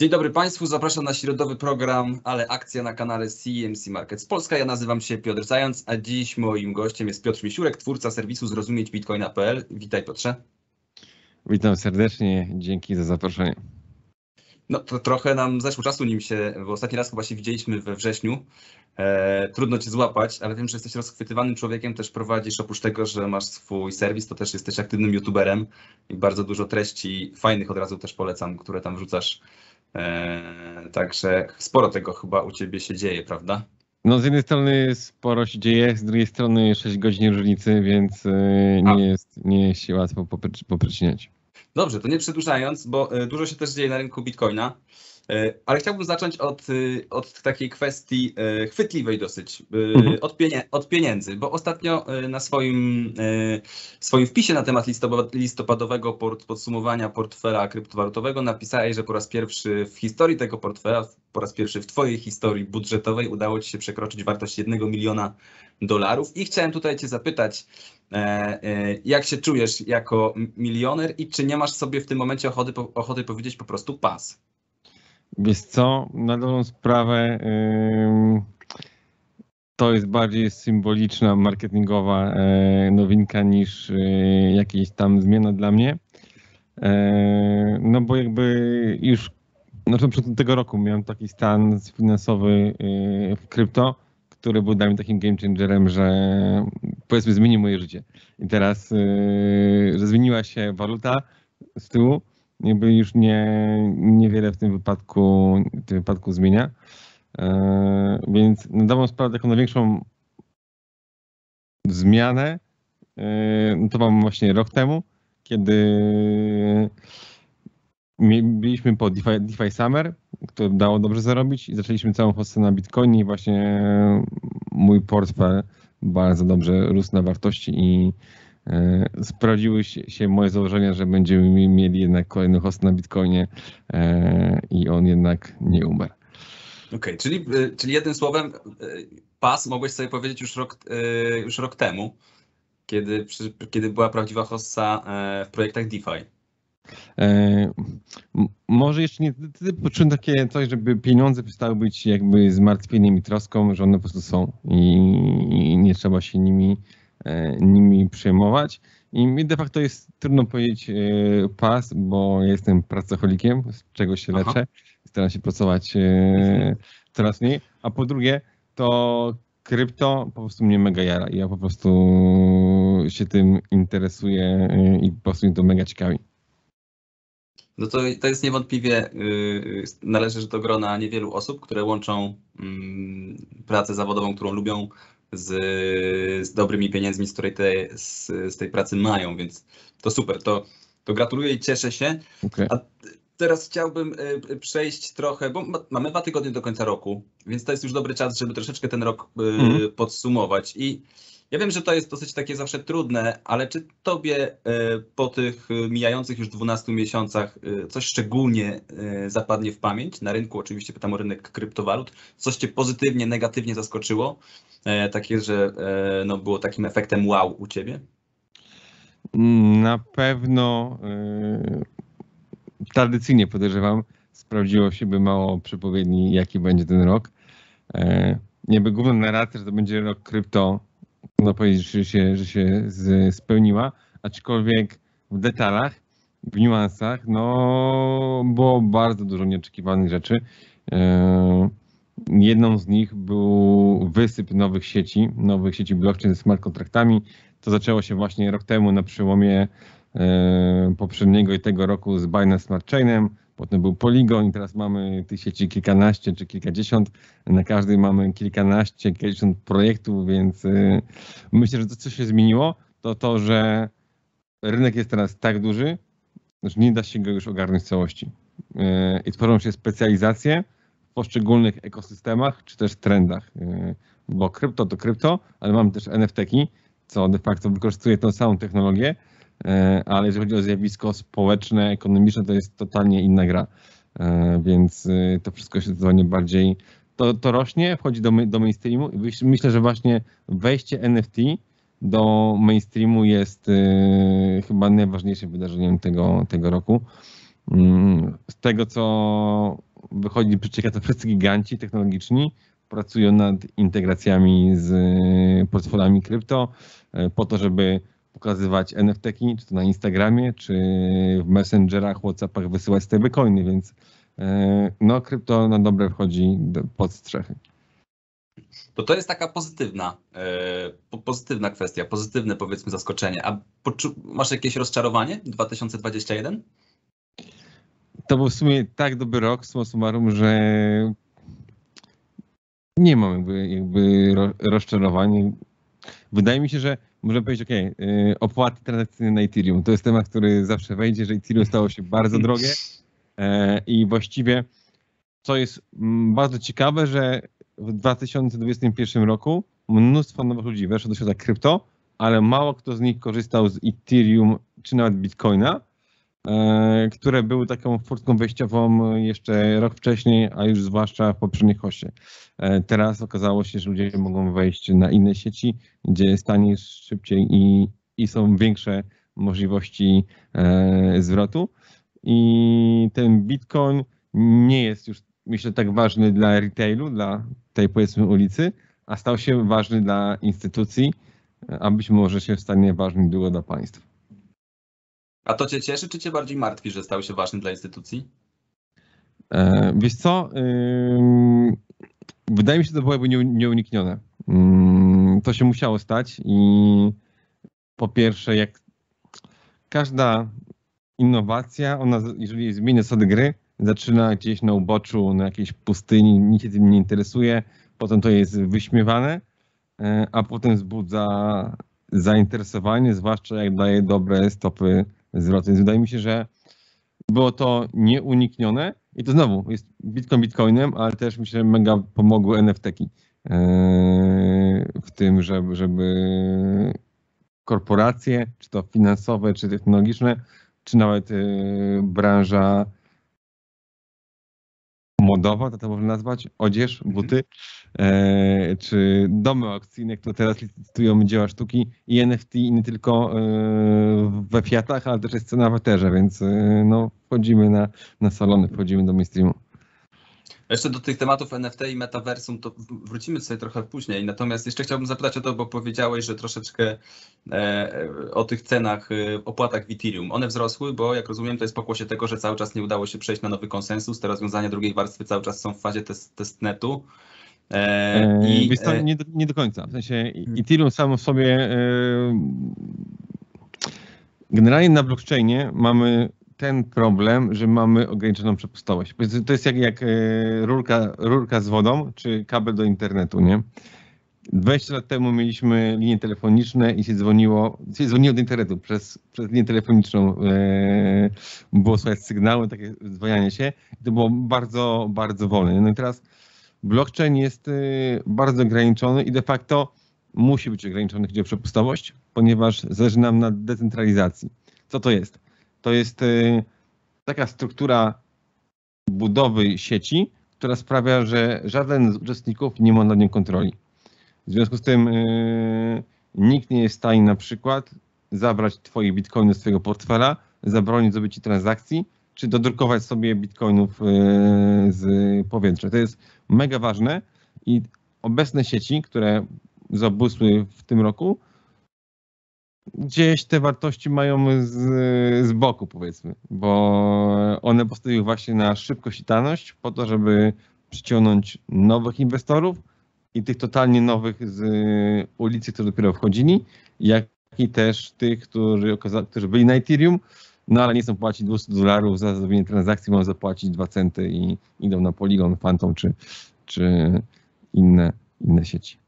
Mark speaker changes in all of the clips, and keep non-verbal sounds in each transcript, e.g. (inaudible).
Speaker 1: Dzień dobry Państwu, zapraszam na środowy program, ale akcja na kanale CMC Markets Polska. Ja nazywam się Piotr Zając, a dziś moim gościem jest Piotr Misiurek, twórca serwisu zrozumieć-bitcoina.pl. Witaj Piotrze.
Speaker 2: Witam serdecznie, dzięki za zaproszenie.
Speaker 1: No to trochę nam zeszło czasu, nim się, bo ostatni raz chyba się widzieliśmy we wrześniu. E, trudno Cię złapać, ale wiem, że jesteś rozchwytywanym człowiekiem, też prowadzisz, oprócz tego, że masz swój serwis, to też jesteś aktywnym youtuberem i bardzo dużo treści fajnych od razu też polecam, które tam wrzucasz także sporo tego chyba u ciebie się dzieje, prawda?
Speaker 2: No z jednej strony sporo się dzieje, z drugiej strony 6 godzin różnicy, więc e, nie jest, nie jest się łatwo poprzecinać.
Speaker 1: Dobrze, to nie przedłużając, bo e, dużo się też dzieje na rynku Bitcoina. E, ale chciałbym zacząć od, e, od takiej kwestii e, chwytliwej dosyć, mhm. od, pienie, od pieniędzy, bo ostatnio na swoim, swoim wpisie na temat listopadowego podsumowania portfela kryptowalutowego napisałeś, że po raz pierwszy w historii tego portfela, po raz pierwszy w Twojej historii budżetowej udało Ci się przekroczyć wartość jednego miliona dolarów i chciałem tutaj Cię zapytać, jak się czujesz jako milioner i czy nie masz sobie w tym momencie ochoty, ochoty powiedzieć po prostu pas?
Speaker 2: Wiesz co, na dobrą sprawę to jest bardziej symboliczna, marketingowa e, nowinka niż e, jakieś tam zmiana dla mnie. E, no bo jakby już na początku tego roku miałem taki stan finansowy w krypto, który był dla mnie takim game changerem, że powiedzmy zmienił moje życie. I teraz, że zmieniła się waluta z tyłu, jakby już nie, niewiele w tym wypadku, w tym wypadku zmienia. E, więc na dobrą sprawę taką największą zmianę e, no to mam właśnie rok temu, kiedy byliśmy po DeFi, DeFi Summer, które dało dobrze zarobić i zaczęliśmy całą hostę na Bitcoinie i właśnie mój portfel bardzo dobrze rósł na wartości i sprawdziły się moje założenia, że będziemy mieli jednak kolejny host na Bitcoinie e, i on jednak nie umarł.
Speaker 1: Okej, okay, czyli, e, czyli jednym słowem pas mogłeś sobie powiedzieć już rok, już rok temu, kiedy, kiedy była prawdziwa hossa w projektach DeFi.
Speaker 2: E, może jeszcze nie poczułem takie coś, żeby pieniądze przestały być jakby zmartwieniem i troską, że one po prostu są i, i nie trzeba się nimi E, nimi przejmować. I de facto jest trudno powiedzieć e, pas, bo jestem pracocholikiem, z czego się leczę. Aha. Staram się pracować e, coraz mniej. A po drugie, to krypto po prostu mnie mega jara. Ja po prostu się tym interesuję i po prostu mnie to mega ciekawi.
Speaker 1: No to, to jest niewątpliwie, yy, należy do grona niewielu osób, które łączą yy, pracę zawodową, którą lubią, z, z dobrymi pieniędzmi, z której te, z, z tej pracy mają, więc to super, to, to gratuluję i cieszę się. Okay. A teraz chciałbym e, przejść trochę, bo mamy dwa tygodnie do końca roku, więc to jest już dobry czas, żeby troszeczkę ten rok mm. podsumować i ja wiem, że to jest dosyć takie zawsze trudne, ale czy tobie e, po tych mijających już 12 miesiącach coś szczególnie zapadnie w pamięć? Na rynku oczywiście pytam o rynek kryptowalut. Coś cię pozytywnie, negatywnie zaskoczyło? E, takie, że e, no, było takim efektem wow u ciebie?
Speaker 2: Na pewno e, tradycyjnie podejrzewam, sprawdziło się by mało przepowiedni, jaki będzie ten rok. Nie by główną narrację, to będzie rok krypto, no powiedzieć, że się, że się spełniła, aczkolwiek w detalach, w niuansach, no było bardzo dużo nieoczekiwanych rzeczy. Jedną z nich był wysyp nowych sieci, nowych sieci blockchain z smart kontraktami. To zaczęło się właśnie rok temu na przełomie e, poprzedniego i tego roku z Binance Smart Chainem. Potem był Polygon i teraz mamy tych sieci kilkanaście czy kilkadziesiąt. Na każdej mamy kilkanaście, kilkadziesiąt projektów, więc e, myślę, że to, co się zmieniło, to to, że rynek jest teraz tak duży, że nie da się go już ogarnąć w całości. E, I tworzą się specjalizacje, poszczególnych ekosystemach, czy też trendach. Y, bo krypto to krypto, ale mamy też NFT-ki, co de facto wykorzystuje tą samą technologię, y, ale jeżeli chodzi o zjawisko społeczne, ekonomiczne, to jest totalnie inna gra. Y, więc to wszystko się zdecydowanie bardziej to, to rośnie, wchodzi do, do mainstreamu i myślę, że właśnie wejście NFT do mainstreamu jest chyba najważniejszym wydarzeniem tego, tego roku. Mm, z tego, co wychodzi przecieka, to wszyscy giganci technologiczni pracują nad integracjami z portfolami krypto po to, żeby pokazywać NFT-ki, czy to na Instagramie, czy w Messengerach, Whatsappach wysyłać stablecoiny, więc no krypto na dobre wchodzi pod strzechy.
Speaker 1: To to jest taka pozytywna, e, pozytywna kwestia, pozytywne powiedzmy zaskoczenie. A masz jakieś rozczarowanie 2021?
Speaker 2: To był w sumie tak dobry rok, summa summarum, że nie mam jakby, jakby rozczarowań. Wydaje mi się, że można powiedzieć, ok, opłaty transakcyjne na Ethereum. To jest temat, który zawsze wejdzie, że Ethereum stało się bardzo drogie e, i właściwie co jest mm, bardzo ciekawe, że w 2021 roku mnóstwo nowych ludzi weszło do świata krypto, ale mało kto z nich korzystał z Ethereum czy nawet Bitcoina, które były taką furtką wejściową jeszcze rok wcześniej, a już zwłaszcza w poprzednich hoście. E, teraz okazało się, że ludzie mogą wejść na inne sieci, gdzie jest taniej, szybciej i, i są większe możliwości e, zwrotu. I ten Bitcoin nie jest już myślę, tak ważny dla retailu, dla tej powiedzmy ulicy, a stał się ważny dla instytucji, a być może się stanie ważny długo dla państw.
Speaker 1: A to cię cieszy, czy cię bardziej martwi, że stał się ważny dla instytucji?
Speaker 2: E, wiesz co? wydaje mi się, że to byłoby nieuniknione. to się musiało stać i po pierwsze, jak każda innowacja, ona, jeżeli zmieni zasady gry, zaczyna gdzieś na uboczu, na jakiejś pustyni, nikt się tym nie interesuje, potem to jest wyśmiewane, e, a potem wzbudza zainteresowanie, zwłaszcza jak daje dobre stopy zwrotu. Więc wydaje mi się, że było to nieuniknione i to znowu jest Bitcoin Bitcoinem, ale też myślę, że mega pomogły NFT-ki e, w tym, żeby, żeby korporacje, czy to finansowe, czy technologiczne, czy nawet e, branża modowa, to to można nazwać, odzież, mhm. buty, e, czy domy aukcyjne, które teraz licytują dzieła sztuki i NFT i nie tylko e, we Fiatach, ale też jest cena w Eterze, więc e, no, wchodzimy na, na salony, wchodzimy do mainstreamu.
Speaker 1: Jeszcze do tych tematów NFT i metaversum to wrócimy sobie trochę później. Natomiast jeszcze chciałbym zapytać o to, bo powiedziałeś, że troszeczkę e, o tych cenach, e, opłatach w Ethereum. One wzrosły, bo jak rozumiem, to jest pokłosie tego, że cały czas nie udało się przejść na nowy konsensus. Te rozwiązania drugiej warstwy cały czas są w fazie test, testnetu.
Speaker 2: E, I, Wiesz co, nie, do, nie do końca. W sensie Ethereum samo w sobie generalnie na blockchainie mamy ten problem, że mamy ograniczoną przepustowość. To jest jak, jak e, rurka, rurka z wodą, czy kabel do internetu, nie? 20 lat temu mieliśmy linie telefoniczne i się dzwoniło, się dzwoniło do internetu przez, przez linię telefoniczną. E, było słychać sygnały, takie dzwonianie się. I to było bardzo, bardzo wolne. No i teraz blockchain jest e, bardzo ograniczony i de facto musi być ograniczony, chodzi o przepustowość, ponieważ zależy nam na decentralizacji. Co to jest? To jest y, taka struktura budowy sieci, która sprawia, że żaden z uczestników nie ma nad nią kontroli. W związku z tym y, nikt nie jest w stanie na przykład zabrać twoich bitcoinów z twojego portfela, zabronić zdobycia transakcji, czy dodrukować sobie bitcoinów y, z powietrza. To jest mega ważne i obecne sieci, które zabłysły w tym roku, gdzieś te wartości mają z, z boku, powiedzmy, bo one postawiły właśnie na szybkość i tanność po to, żeby przyciągnąć nowych inwestorów i tych totalnie nowych z ulicy, którzy dopiero wchodzili, jak i też tych, którzy, którzy byli na Ethereum, no ale nie chcą płacić 200 dolarów za zrobienie transakcji, mogą zapłacić 2 centy i idą na Polygon, Phantom czy, czy inne, inne sieci.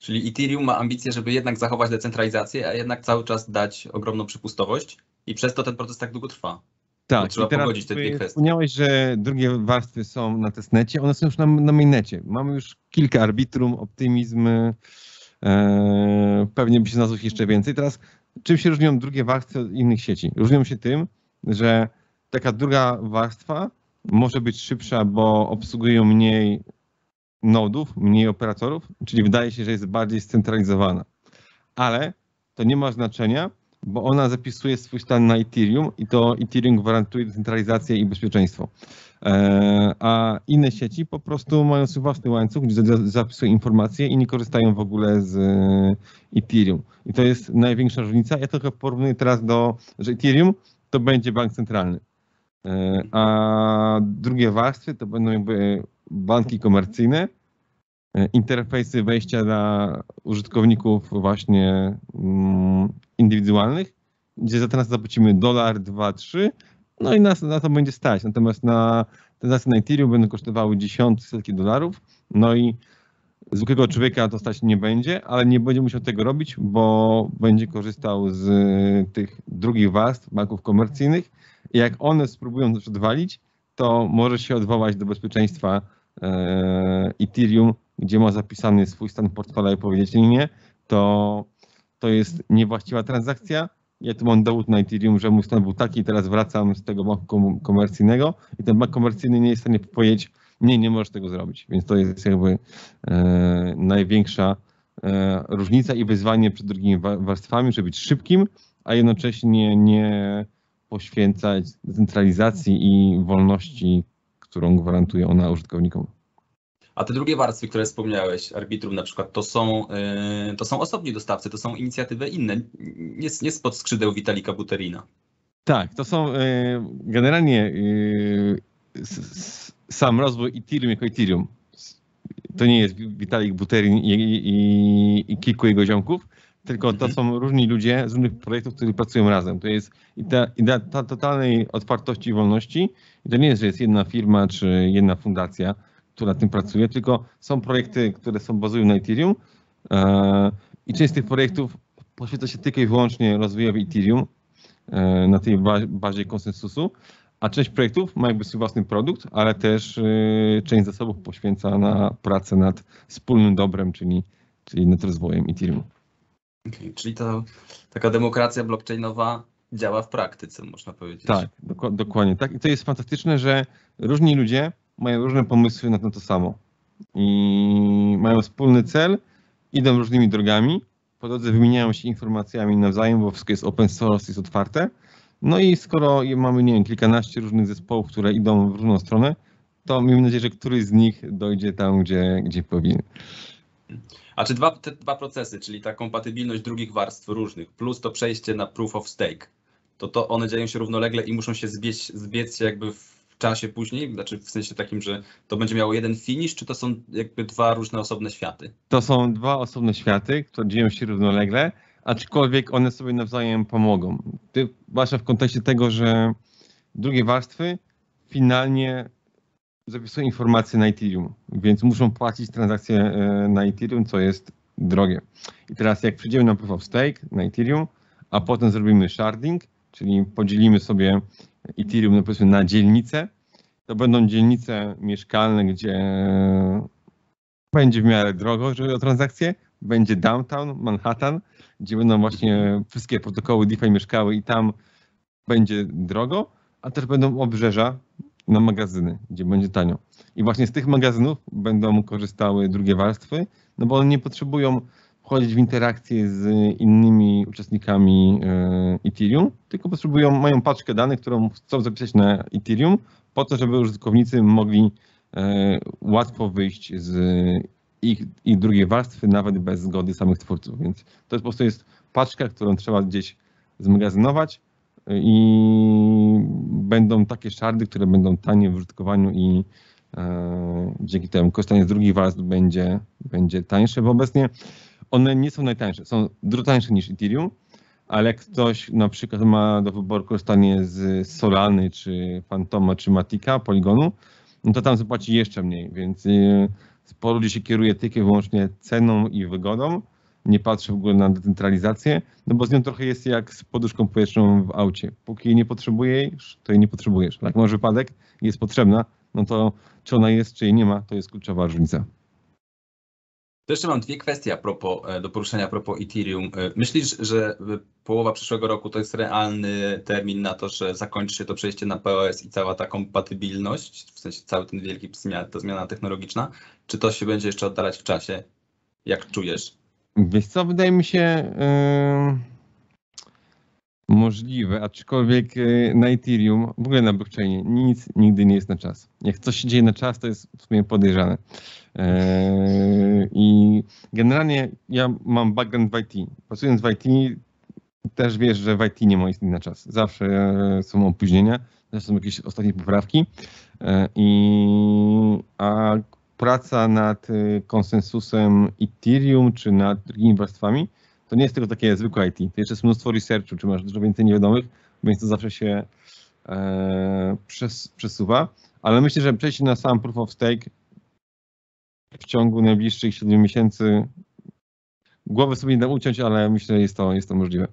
Speaker 1: Czyli Ethereum ma ambicje, żeby jednak zachować decentralizację, a jednak cały czas dać ogromną przypustowość i przez to ten proces tak długo trwa.
Speaker 2: Tak, trzeba pogodzić te dwie kwestie. Wspomniałeś, że drugie warstwy są na testnecie, one są już na, na mainnecie. Mamy już kilka arbitrum, optymizm, e, pewnie by się znalazło jeszcze więcej. Teraz czym się różnią drugie warstwy od innych sieci? Różnią się tym, że taka druga warstwa może być szybsza, bo obsługują mniej nodów, mniej operatorów, czyli wydaje się, że jest bardziej scentralizowana. Ale to nie ma znaczenia, bo ona zapisuje swój stan na Ethereum i to Ethereum gwarantuje decentralizację i bezpieczeństwo. E, a inne sieci po prostu mają swój własny łańcuch, gdzie zapisują informacje i nie korzystają w ogóle z Ethereum. I to jest największa różnica. Ja trochę porównuję teraz do, że Ethereum to będzie bank centralny, e, a drugie warstwy to będą jakby banki komercyjne, e, interfejsy wejścia dla użytkowników właśnie mm, indywidualnych, gdzie za teraz zapłacimy dolar, dwa, trzy, no i nas na to będzie stać. Natomiast na transakcje na Ethereum będą kosztowały dziesiątki, setki dolarów, no i zwykłego człowieka to stać nie będzie, ale nie będzie musiał tego robić, bo będzie korzystał z tych drugich warstw banków komercyjnych i jak one spróbują coś odwalić, to może się odwołać do bezpieczeństwa e, Ethereum, gdzie ma zapisany swój stan portfela i powiedzieć nie, to, to jest niewłaściwa transakcja, ja tu mam dowód na Ethereum, że mój stan był taki, teraz wracam z tego banku komercyjnego i ten bank komercyjny nie jest w stanie powiedzieć, nie, nie możesz tego zrobić. Więc to jest jakby e, największa e, różnica i wyzwanie przed drugimi warstwami, żeby być szybkim, a jednocześnie nie poświęcać decentralizacji i wolności, którą gwarantuje ona użytkownikom.
Speaker 1: A te drugie warstwy, które wspomniałeś, Arbitrum na przykład, to są, yy, to są osobni dostawcy, to są inicjatywy inne, nie, nie spod skrzydeł Witalika Buterina.
Speaker 2: Tak, to są yy, generalnie yy, sam rozwój Ethereum jako Ethereum. To nie jest Vitalik Buterin i, i, i kilku jego ziomków, tylko to mhm. są różni ludzie z różnych projektów, którzy pracują razem. To jest idea, idea totalnej otwartości i wolności. I to nie jest, że jest jedna firma czy jedna fundacja, która tym pracuje, tylko są projekty, które są bazują na Ethereum e, i część z tych projektów poświęca się tylko i wyłącznie rozwojowi Ethereum e, na tej bazie konsensusu, a część projektów ma jakby swój własny produkt, ale też e, część zasobów poświęca na pracę nad wspólnym dobrem, czyli, czyli nad rozwojem Ethereum.
Speaker 1: Okay, czyli to taka demokracja blockchainowa działa w praktyce, można powiedzieć.
Speaker 2: Tak, dokładnie tak. I to jest fantastyczne, że różni ludzie mają różne pomysły na to samo. I mają wspólny cel, idą różnymi drogami, po drodze wymieniają się informacjami nawzajem, bo wszystko jest open source, jest otwarte. No i skoro mamy, nie wiem, kilkanaście różnych zespołów, które idą w różną stronę, to miejmy nadzieję, że któryś z nich dojdzie tam, gdzie, gdzie powinien.
Speaker 1: A czy dwa, te dwa procesy, czyli ta kompatybilność drugich warstw różnych, plus to przejście na proof of stake, to, to one dzieją się równolegle i muszą się zbiec, zbiec się jakby w czasie później? Znaczy w sensie takim, że to będzie miało jeden finish, czy to są jakby dwa różne osobne światy?
Speaker 2: To są dwa osobne światy, które dzieją się równolegle, aczkolwiek one sobie nawzajem pomogą. Ty, zwłaszcza w kontekście tego, że drugie warstwy finalnie zapisują informacje na Ethereum, więc muszą płacić transakcje e, na Ethereum, co jest drogie. I teraz jak przyjdziemy na Proof of Stake na Ethereum, a potem zrobimy sharding, czyli podzielimy sobie Ethereum no powiedzmy na dzielnice, to będą dzielnice mieszkalne, gdzie będzie w miarę drogo, jeżeli o transakcje. Będzie downtown, Manhattan, gdzie będą właśnie wszystkie protokoły DeFi mieszkały i tam będzie drogo, a też będą obrzeża na magazyny, gdzie będzie tanio. I właśnie z tych magazynów będą korzystały drugie warstwy, no bo one nie potrzebują wchodzić w interakcje z innymi uczestnikami e, Ethereum, tylko potrzebują, mają paczkę danych, którą chcą zapisać na Ethereum, po to, żeby użytkownicy mogli e, łatwo wyjść z ich, ich drugiej warstwy, nawet bez zgody samych twórców. Więc to po prostu jest paczka, którą trzeba gdzieś zmagazynować i będą takie szardy, które będą tanie w użytkowaniu i dzięki temu korzystanie z drugich warstw będzie, będzie tańsze, bo obecnie one nie są najtańsze, są dużo tańsze niż Ethereum, ale jak ktoś na przykład ma do wyboru korzystanie z Solany, czy Fantoma, czy Matika, Polygonu, no to tam zapłaci jeszcze mniej, więc y, sporo ludzi się kieruje tylko i wyłącznie ceną i wygodą, nie patrzy w ogóle na decentralizację, no bo z nią trochę jest jak z poduszką powietrzną w aucie. Póki jej nie potrzebujesz, to jej nie potrzebujesz. Jak masz wypadek jest potrzebna, no to czy ona jest, czy jej nie ma, to jest kluczowa różnica.
Speaker 1: To jeszcze mam dwie kwestie a propos, e, do poruszenia a propos Ethereum. E, myślisz, że połowa przyszłego roku to jest realny termin na to, że zakończy się to przejście na POS i cała ta kompatybilność, w sensie cały ten wielki ta zmiana technologiczna? Czy to się będzie jeszcze oddalać w czasie? Jak czujesz?
Speaker 2: Wiesz co, wydaje mi się... Yy Możliwe, aczkolwiek e, na Ethereum, w ogóle na blockchainie, nic nigdy nie jest na czas. Jak coś się dzieje na czas, to jest w sumie podejrzane. Eee, I generalnie ja mam background w IT. Pracując w IT, też wiesz, że w IT nie ma istnieć na czas. Zawsze e, są opóźnienia, zawsze są jakieś ostatnie poprawki. E, I, a praca nad e, konsensusem Ethereum czy nad drugimi warstwami to nie jest tylko takie zwykłe IT. To jeszcze jest mnóstwo researchu, czy masz dużo więcej niewiadomych, więc to zawsze się e, przes, przesuwa. Ale myślę, że przejście na sam proof of stake w ciągu najbliższych 7 miesięcy głowy sobie nie dam uciąć, ale myślę, że jest to, jest to możliwe.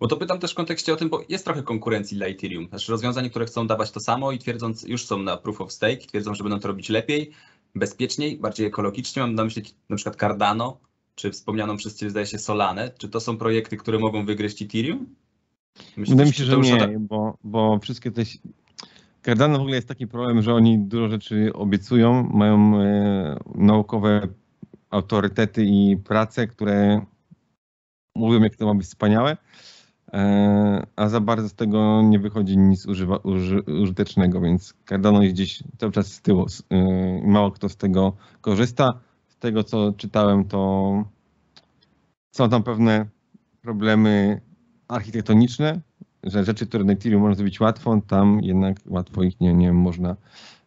Speaker 1: Bo to pytam też w kontekście o tym, bo jest trochę konkurencji dla Ethereum. Znaczy rozwiązania, które chcą dawać to samo i twierdząc, już są na proof of stake, twierdzą, że będą to robić lepiej, bezpieczniej, bardziej ekologicznie. Mam na myśli na przykład Cardano, czy wspomnianą przez Ciebie zdaje się Solanę. Czy to są projekty, które mogą wygryźć Ethereum?
Speaker 2: Wydaje mi się, że nie, tak... bo, bo wszystkie te... Cardano w ogóle jest taki problem, że oni dużo rzeczy obiecują, mają e, naukowe autorytety i prace, które mówią, jak to ma być wspaniałe, e, a za bardzo z tego nie wychodzi nic używa, uży, użytecznego, więc Cardano jest gdzieś cały czas z tyłu. E, mało kto z tego korzysta. Z tego, co czytałem, to są tam pewne problemy architektoniczne, że rzeczy, które na Ethereum można zrobić łatwo, tam jednak łatwo ich nie, nie można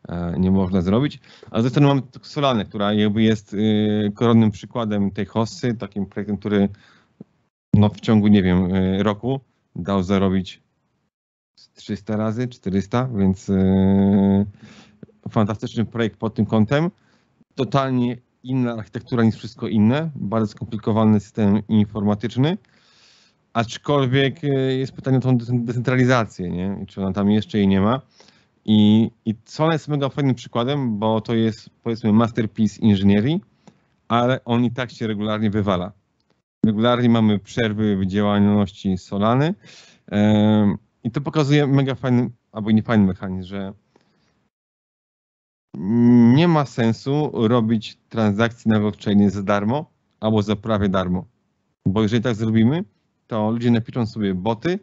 Speaker 2: e, nie można zrobić. A z drugiej strony mamy Solanę, która jakby jest koronnym przykładem tej hossy, takim projektem, który no w ciągu, nie wiem, y, roku dał zarobić 300 razy, 400, więc yy, fantastyczny projekt pod tym kątem. Totalnie inna architektura niż wszystko inne, bardzo skomplikowany system informatyczny, aczkolwiek y, jest pytanie o tą decentralizację, nie? I czy ona tam jeszcze jej nie ma. I, I Solana jest mega fajnym przykładem, bo to jest powiedzmy masterpiece inżynierii, ale on i tak się regularnie wywala. Regularnie mamy przerwy w działalności Solany i to pokazuje mega fajny, albo nie fajny mechanizm, że nie ma sensu robić transakcji na blockchainie za darmo albo za prawie darmo. Bo jeżeli tak zrobimy, to ludzie napiszą sobie boty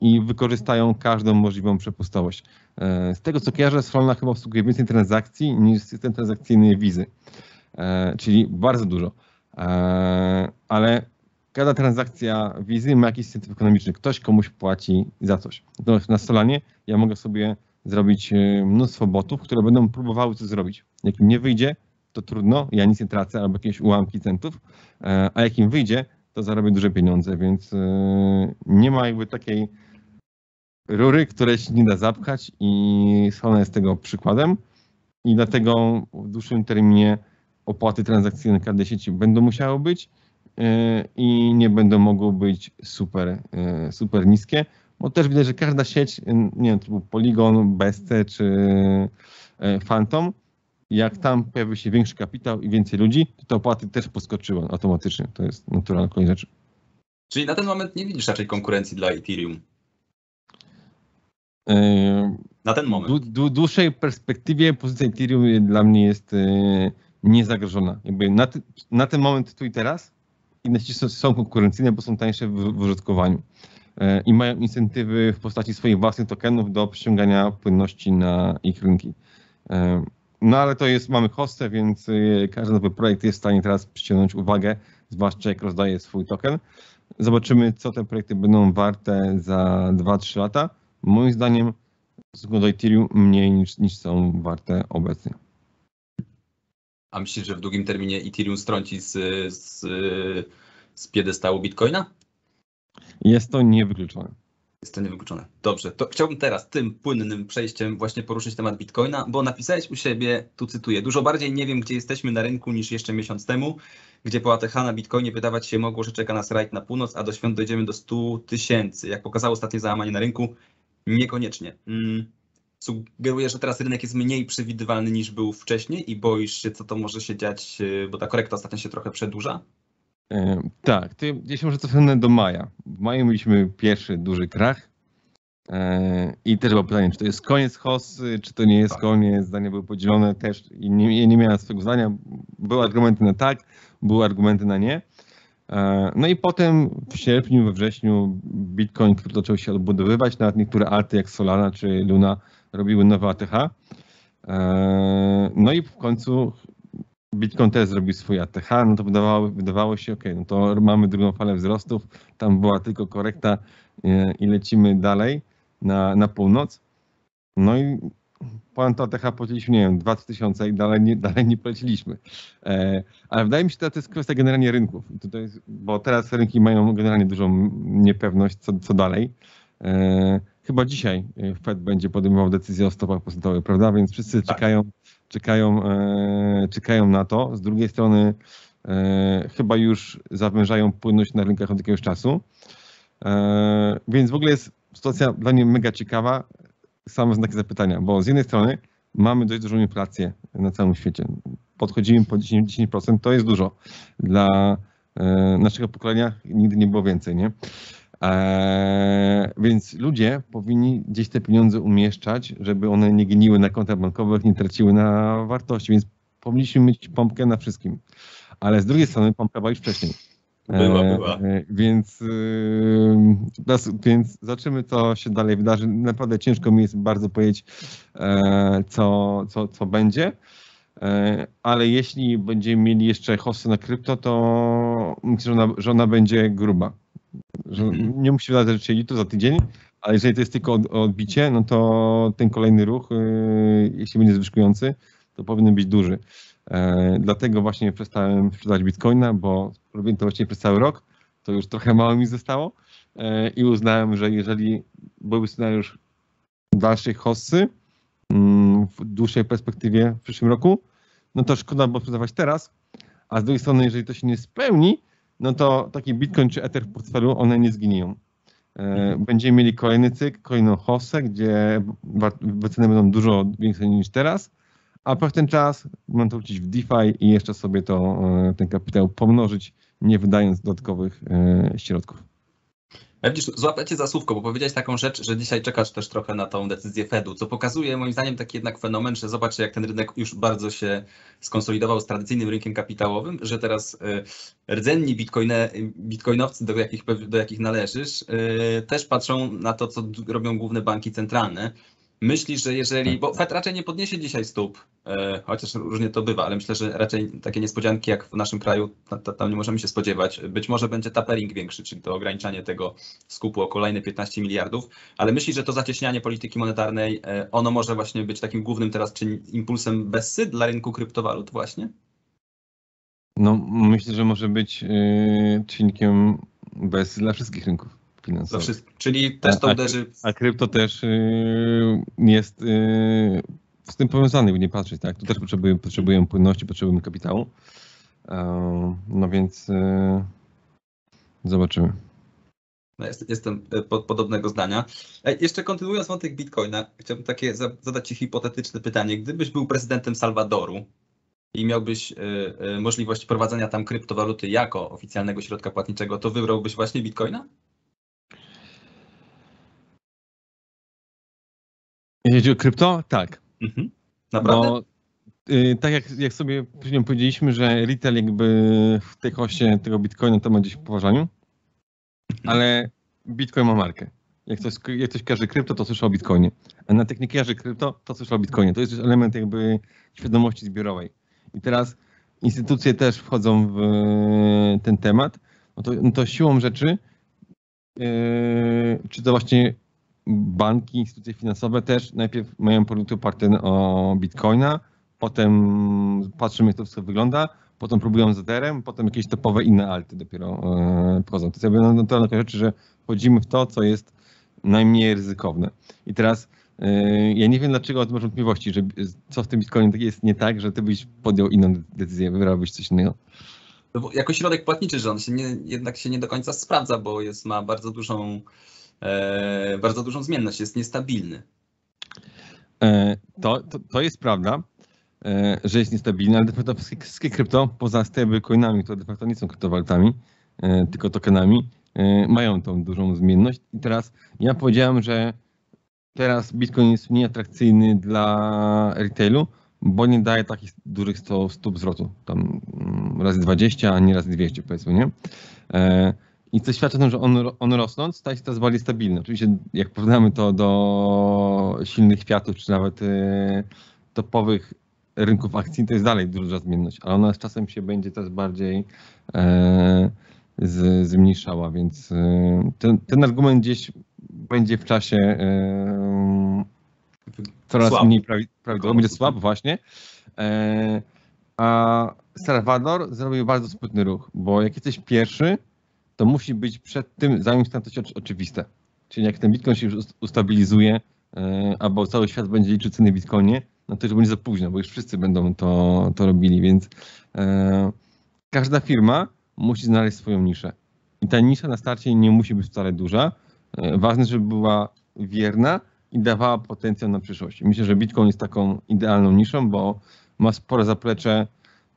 Speaker 2: i wykorzystają każdą możliwą przepustowość. E, z tego co kojarzę, Solana chyba obsługuje więcej transakcji niż system transakcyjny wizy, e, czyli bardzo dużo. E, ale Każda transakcja wizy ma jakiś incentyw ekonomiczny. Ktoś komuś płaci za coś. Natomiast na Solanie ja mogę sobie zrobić e, mnóstwo botów, które będą próbowały coś zrobić. Jak im nie wyjdzie, to trudno, ja nic nie tracę albo jakieś ułamki centów, e, a jak im wyjdzie, to zarobię duże pieniądze, więc e, nie ma jakby takiej rury, której się nie da zapchać i Solana jest tego przykładem i dlatego w dłuższym terminie opłaty transakcyjne na każdej sieci będą musiały być, E, i nie będą mogły być super, e, super niskie, bo też widać, że każda sieć, e, nie wiem, typu Polygon, BSC czy Phantom, jak tam pojawi się większy kapitał i więcej ludzi, to te opłaty też poskoczyły automatycznie. To jest naturalna kolej rzeczy.
Speaker 1: Czyli na ten moment nie widzisz raczej konkurencji dla Ethereum? Na ten moment.
Speaker 2: W dłuższej perspektywie pozycja Ethereum dla mnie jest niezagrożona. Jakby na, ty, na ten moment tu i teraz inne sieci są konkurencyjne, bo są tańsze w, w użytkowaniu e, i mają incentywy w postaci swoich własnych tokenów do przyciągania płynności na ich rynki. E, no ale to jest, mamy hostę, więc e, każdy nowy projekt jest w stanie teraz przyciągnąć uwagę, zwłaszcza jak rozdaje swój token. Zobaczymy, co te projekty będą warte za 2-3 lata. Moim zdaniem stosunku do Ethereum mniej niż, niż są warte obecnie.
Speaker 1: A myślisz, że w długim terminie Ethereum strąci z, z, z piedestału Bitcoina?
Speaker 2: Jest to niewykluczone.
Speaker 1: Jest to niewykluczone. Dobrze, to chciałbym teraz tym płynnym przejściem właśnie poruszyć temat Bitcoina, bo napisałeś u siebie, tu cytuję, dużo bardziej nie wiem, gdzie jesteśmy na rynku niż jeszcze miesiąc temu, gdzie po ATH na Bitcoinie wydawać się mogło, że czeka nas rajd na północ, a do świąt dojdziemy do 100 tysięcy. Jak pokazało ostatnie załamanie na rynku, niekoniecznie. Mm sugeruje, że teraz rynek jest mniej przewidywalny niż był wcześniej i boisz się, co to może się dziać, e, bo ta korekta ostatnio się trochę przedłuża?
Speaker 2: E, tak, to ja się może cofnę do maja. W maju mieliśmy pierwszy duży krach e, i też było pytanie, czy to jest koniec hossy, czy to nie jest tak. koniec. Zdania były podzielone też i nie, nie miałem swojego zdania. Były argumenty na tak, były argumenty na nie. E, no i potem w sierpniu, we wrześniu Bitcoin zaczął się odbudowywać, nawet niektóre alty jak Solana czy Luna robiły nowe ATH. E, no i w końcu Bitcoin też zrobił swój ATH, no to wydawało, wydawało się, ok, no to mamy drugą falę wzrostów, tam była tylko korekta e, i lecimy dalej na, na północ. No i ponad ATH płaciliśmy, nie wiem, 2000 i dalej nie, dalej nie płaciliśmy. E, ale wydaje mi się, że to jest kwestia generalnie rynków, Tutaj, bo teraz rynki mają generalnie dużą niepewność, co, co dalej. Chyba dzisiaj Fed będzie podejmował decyzję o stopach procentowych, prawda? Więc wszyscy tak. czekają, czekają, e, czekają na to. Z drugiej strony e, chyba już zawężają płynność na rynkach od jakiegoś czasu. E, więc w ogóle jest sytuacja dla mnie mega ciekawa same znaki zapytania, bo z jednej strony mamy dość dużą inflację na całym świecie. Podchodzimy po 10%, 10% to jest dużo. Dla e, naszego pokolenia nigdy nie było więcej, nie? E, więc ludzie powinni gdzieś te pieniądze umieszczać, żeby one nie gniły na kontach bankowych, nie traciły na wartości, więc powinniśmy mieć pompkę na wszystkim. Ale z drugiej strony pompka była już wcześniej.
Speaker 1: Była, e, była.
Speaker 2: Więc, więc zobaczymy, co się dalej wydarzy. Naprawdę ciężko mi jest bardzo powiedzieć, e, co, co, co będzie. Ale jeśli będziemy mieli jeszcze hossy na krypto, to myślę, że ona, że ona będzie gruba. Że nie musi wydarzyć się to za tydzień, ale jeżeli to jest tylko odbicie, no to ten kolejny ruch, jeśli będzie zwyżkujący, to powinien być duży. E, dlatego właśnie przestałem sprzedawać bitcoina, bo robiłem to właściwie przez cały rok, to już trochę mało mi zostało. E, i uznałem, że jeżeli byłby scenariusz dalszej hossy mm, w dłuższej perspektywie w przyszłym roku, no to szkoda było sprzedawać teraz, a z drugiej strony, jeżeli to się nie spełni, no to taki bitcoin czy ether w portfelu, one nie zginią. E, będziemy mieli kolejny cykl, kolejną hossę, gdzie wyceny będą dużo większe niż teraz, a po ten czas mam to wrócić w DeFi i jeszcze sobie to, e, ten kapitał pomnożyć, nie wydając dodatkowych e, środków.
Speaker 1: Ja widzisz, złapę cię za słówko, bo powiedziałeś taką rzecz, że dzisiaj czekasz też trochę na tą decyzję Fedu, co pokazuje moim zdaniem taki jednak fenomen, że zobaczcie jak ten rynek już bardzo się skonsolidował z tradycyjnym rynkiem kapitałowym, że teraz y, rdzenni bitcoinowcy, do jakich, do jakich należysz, y, też patrzą na to, co robią główne banki centralne Myślisz, że jeżeli, bo Fed raczej nie podniesie dzisiaj stóp, e, chociaż różnie to bywa, ale myślę, że raczej takie niespodzianki jak w naszym kraju, tam nie możemy się spodziewać. Być może będzie tapering większy, czyli to ograniczanie tego skupu o kolejne 15 miliardów, ale myślisz, że to zacieśnianie polityki monetarnej, e, ono może właśnie być takim głównym teraz czyn, impulsem Bessy dla rynku kryptowalut właśnie?
Speaker 2: No myślę, że może być yy, czynnikiem Bessy dla wszystkich rynków finansowych.
Speaker 1: Czyli też to uderzy.
Speaker 2: A, a krypto też yy, jest yy, z tym powiązany, nie patrzeć, tak? Tu też potrzebujemy, potrzebujemy płynności, potrzebujemy kapitału. Yy, no więc yy, zobaczymy.
Speaker 1: No jest, jestem e, pod, podobnego zdania. Ej, jeszcze kontynuując wątek Bitcoina, chciałbym takie zadać Ci hipotetyczne pytanie. Gdybyś był prezydentem Salwadoru i miałbyś y, y, możliwość prowadzenia tam kryptowaluty jako oficjalnego środka płatniczego, to wybrałbyś właśnie Bitcoina?
Speaker 2: Jeśli o krypto, tak.
Speaker 1: Mhm. Naprawdę? Bo,
Speaker 2: y, tak jak, jak sobie później powiedzieliśmy, że retail jakby w tej koście tego bitcoina to ma gdzieś w poważaniu, mhm. ale bitcoin ma markę. Jak ktoś, jak ktoś każe krypto, to słyszy o bitcoinie. A na technikarze krypto, to słyszy o bitcoinie. To jest element jakby świadomości zbiorowej. I teraz instytucje też wchodzą w ten temat. No to, no to siłą rzeczy, yy, czy to właśnie banki, instytucje finansowe też najpierw mają produkty oparte o bitcoina, potem patrzymy jak to wszystko wygląda, potem próbują z Etherem, potem jakieś topowe inne alty dopiero e, wchodzą. To jest jakby to rzeczy, że wchodzimy w to, co jest najmniej ryzykowne. I teraz e, ja nie wiem, dlaczego masz wątpliwości, że co w tym Bitcoinie jest nie tak, że ty byś podjął inną decyzję, wybrałbyś coś innego.
Speaker 1: No jako środek płatniczy, że on się nie, jednak się nie do końca sprawdza, bo jest, ma bardzo dużą bardzo dużą zmienność, jest niestabilny.
Speaker 2: E, to, to, to jest prawda, e, że jest niestabilny, ale de facto wszystkie krypto, poza stablecoinami, które de facto nie są kryptowalutami, e, tylko tokenami, e, mają tą dużą zmienność. I teraz ja powiedziałem, że teraz Bitcoin jest mniej atrakcyjny dla retailu, bo nie daje takich dużych stóp zwrotu, tam mm, razy 20, a nie razy 200 powiedzmy, nie? I co świadczy o tym, że on, on rosnąc staje się teraz bardziej stabilny. Oczywiście jak porównamy to do silnych kwiatów, czy nawet e, topowych rynków akcji, to jest dalej duża zmienność, ale ona z czasem się będzie teraz bardziej e, z, zmniejszała, więc e, ten, ten argument gdzieś będzie w czasie e, coraz
Speaker 1: Słabo.
Speaker 2: mniej prawi- prawidłowy, będzie słabo właśnie. E, a Salvador zrobił bardzo sprytny ruch, bo jak jesteś pierwszy, to musi być przed tym, zanim stanie się oczy- oczywiste. Czyli jak ten Bitcoin się już ust- ustabilizuje, e, albo cały świat będzie liczył ceny Bitcoinie, no to już będzie za późno, bo już wszyscy będą to, to robili, więc e, każda firma musi znaleźć swoją niszę. I ta nisza na starcie nie musi być wcale duża. E, ważne, żeby była wierna i dawała potencjał na przyszłość. Myślę, że Bitcoin jest taką idealną niszą, bo ma spore zaplecze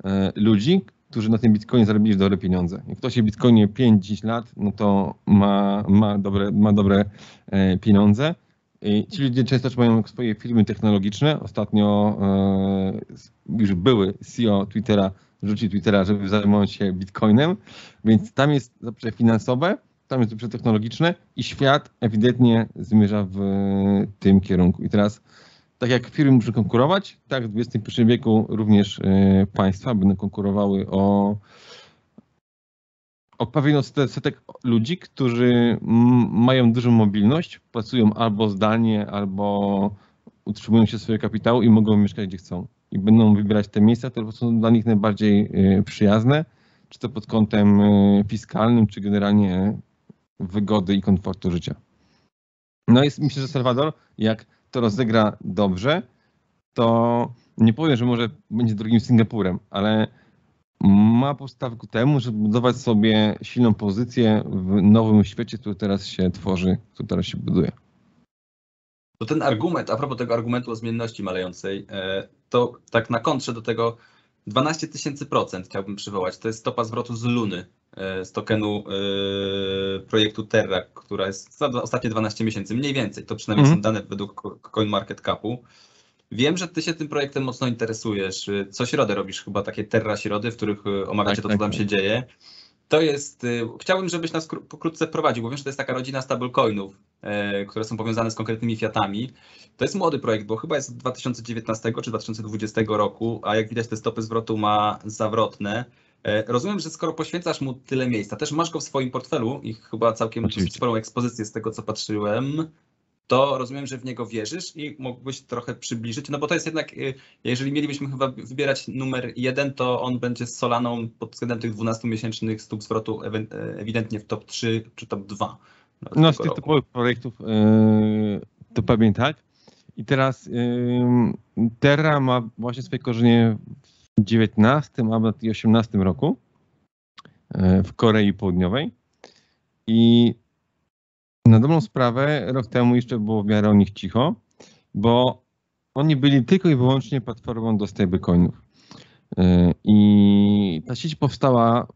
Speaker 2: e, ludzi, którzy na tym Bitcoinie zarobili dobre pieniądze. Jak ktoś się Bitcoinie 5-10 lat, no to ma, ma dobre, ma dobre e, pieniądze. I ci ludzie często też mają swoje firmy technologiczne. Ostatnio e, już były CEO Twittera, rzucił Twittera, żeby zajmować się Bitcoinem, więc tam jest zaplecze finansowe, tam jest zaplecze technologiczne i świat ewidentnie zmierza w tym kierunku. I teraz tak jak firmy muszą konkurować, tak w XXI wieku również e, państwa będą konkurowały o, o pewien odsetek- setek ludzi, którzy mają dużą mobilność, pracują albo zdalnie, albo utrzymują się swojego kapitału i mogą mieszkać gdzie chcą. I będą wybierać te miejsca, które są dla nich najbardziej e, przyjazne, czy to pod kątem e, fiskalnym, czy generalnie wygody i komfortu życia. No jest, myślę, że Salwador, jak to rozegra dobrze, to nie powiem, że może będzie drugim Singapurem, ale ma podstawę ku temu, żeby budować sobie silną pozycję w nowym świecie, który teraz się tworzy, który teraz się buduje.
Speaker 1: To ten argument, a propos tego argumentu o zmienności malejącej, e, to tak na kontrze do tego 12 tysięcy procent chciałbym przywołać. To jest stopa zwrotu z Luny, z tokenu e, projektu Terra, która jest za ostatnie 12 miesięcy, mniej więcej. To przynajmniej
Speaker 2: Mhm.
Speaker 1: są dane według Co- CoinMarketCapu. Wiem, że ty się tym projektem mocno interesujesz. E, Co środę robisz chyba takie Terra środy, w których e, omawiacie
Speaker 2: Tak,
Speaker 1: to,
Speaker 2: tak,
Speaker 1: co tam
Speaker 2: tak.
Speaker 1: się dzieje. To jest, chciałbym, żebyś nas kró- pokrótce prowadził, bo wiem, że to jest taka rodzina stablecoinów, e, które są powiązane z konkretnymi fiatami. To jest młody projekt, bo chyba jest z 2019 czy 2020 roku, a jak widać te stopy zwrotu ma zawrotne. E, Rozumiem, że skoro poświęcasz mu tyle miejsca, też masz go w swoim portfelu i chyba całkiem
Speaker 2: Oczywiście.
Speaker 1: sporą ekspozycję z tego, co patrzyłem, to rozumiem, że w niego wierzysz i mógłbyś trochę przybliżyć, no bo to jest jednak, y, jeżeli mielibyśmy chyba wybierać numer jeden, to on będzie z Solaną pod względem tych 12-miesięcznych stóp zwrotu e, ewidentnie w top 3 czy top 2. nawet
Speaker 2: No z tych
Speaker 1: roku.
Speaker 2: typowych projektów yy, to pewnie tak. I teraz yy, Terra ma właśnie swoje korzenie 19, a nawet i 18 roku yy, w Korei Południowej. I na dobrą sprawę rok temu jeszcze było w miarę o nich cicho, bo oni byli tylko i wyłącznie platformą do stablecoinów. Yy, I ta sieć powstała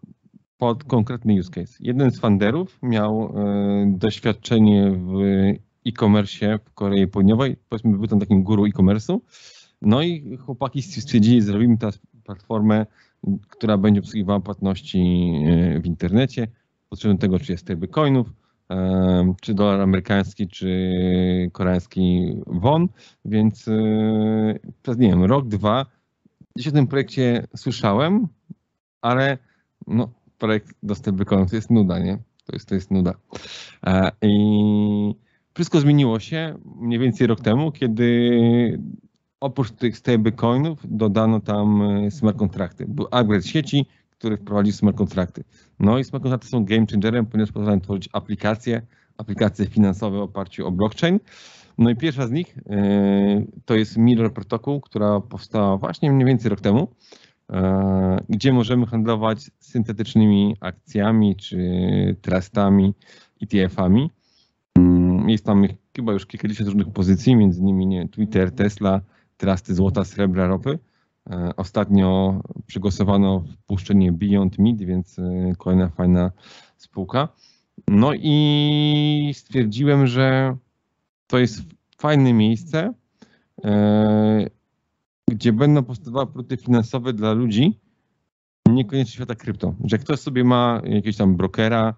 Speaker 2: pod konkretny use case. Jeden z funderów miał e, doświadczenie w e-commerce w Korei Południowej, powiedzmy był tam takim guru e-commerce'u. No i chłopaki stwierdzili, zrobimy teraz platformę, która będzie obsługiwała płatności e, w internecie. Potrzebujemy tego, czy jest stablecoinów, e, czy dolar amerykański, czy koreański won, więc e, przez, nie wiem, rok, dwa gdzieś o tym projekcie słyszałem, ale no, projekt do stablecoinów to jest nuda, nie? To jest, to jest nuda. I wszystko zmieniło się mniej więcej rok temu, kiedy oprócz tych stablecoinów dodano tam e, smart kontrakty. Był upgrade sieci, który wprowadził smart kontrakty. No i smart kontrakty są game changerem, ponieważ pozwalają tworzyć aplikacje, aplikacje finansowe w oparciu o blockchain. No i pierwsza z nich e, to jest Mirror Protocol, która powstała właśnie mniej więcej rok temu e, gdzie możemy handlować syntetycznymi akcjami czy trustami, ETF-ami. Mm, Jest tam chyba już kilkadziesiąt różnych pozycji, między innymi nie, Twitter, Tesla, trusty złota, srebra, ropy. E, Ostatnio przegłosowano wpuszczenie Beyond Meat, więc e, kolejna fajna spółka. No i stwierdziłem, że to jest fajne miejsce, e, gdzie będą powstawały produkty finansowe dla ludzi, niekoniecznie świata krypto. Że ktoś sobie ma jakiegoś tam brokera,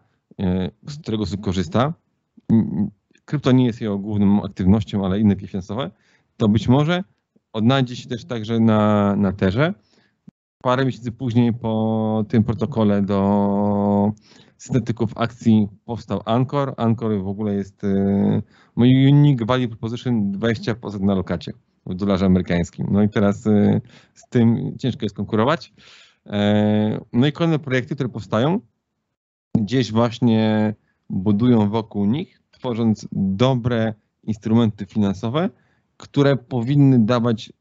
Speaker 2: z którego korzysta, krypto nie jest jego główną aktywnością, ale inne finansowe, to być może odnajdzie się też także na, na Terze. Parę miesięcy później po tym protokole do syntetyków akcji powstał Anchor. Anchor w ogóle jest mój unique value proposition 20% na lokacie w dolarze amerykańskim. No i teraz e, z tym ciężko jest konkurować. E, no i kolejne projekty, które powstają, gdzieś właśnie budują wokół nich, tworząc dobre instrumenty finansowe, które powinny dawać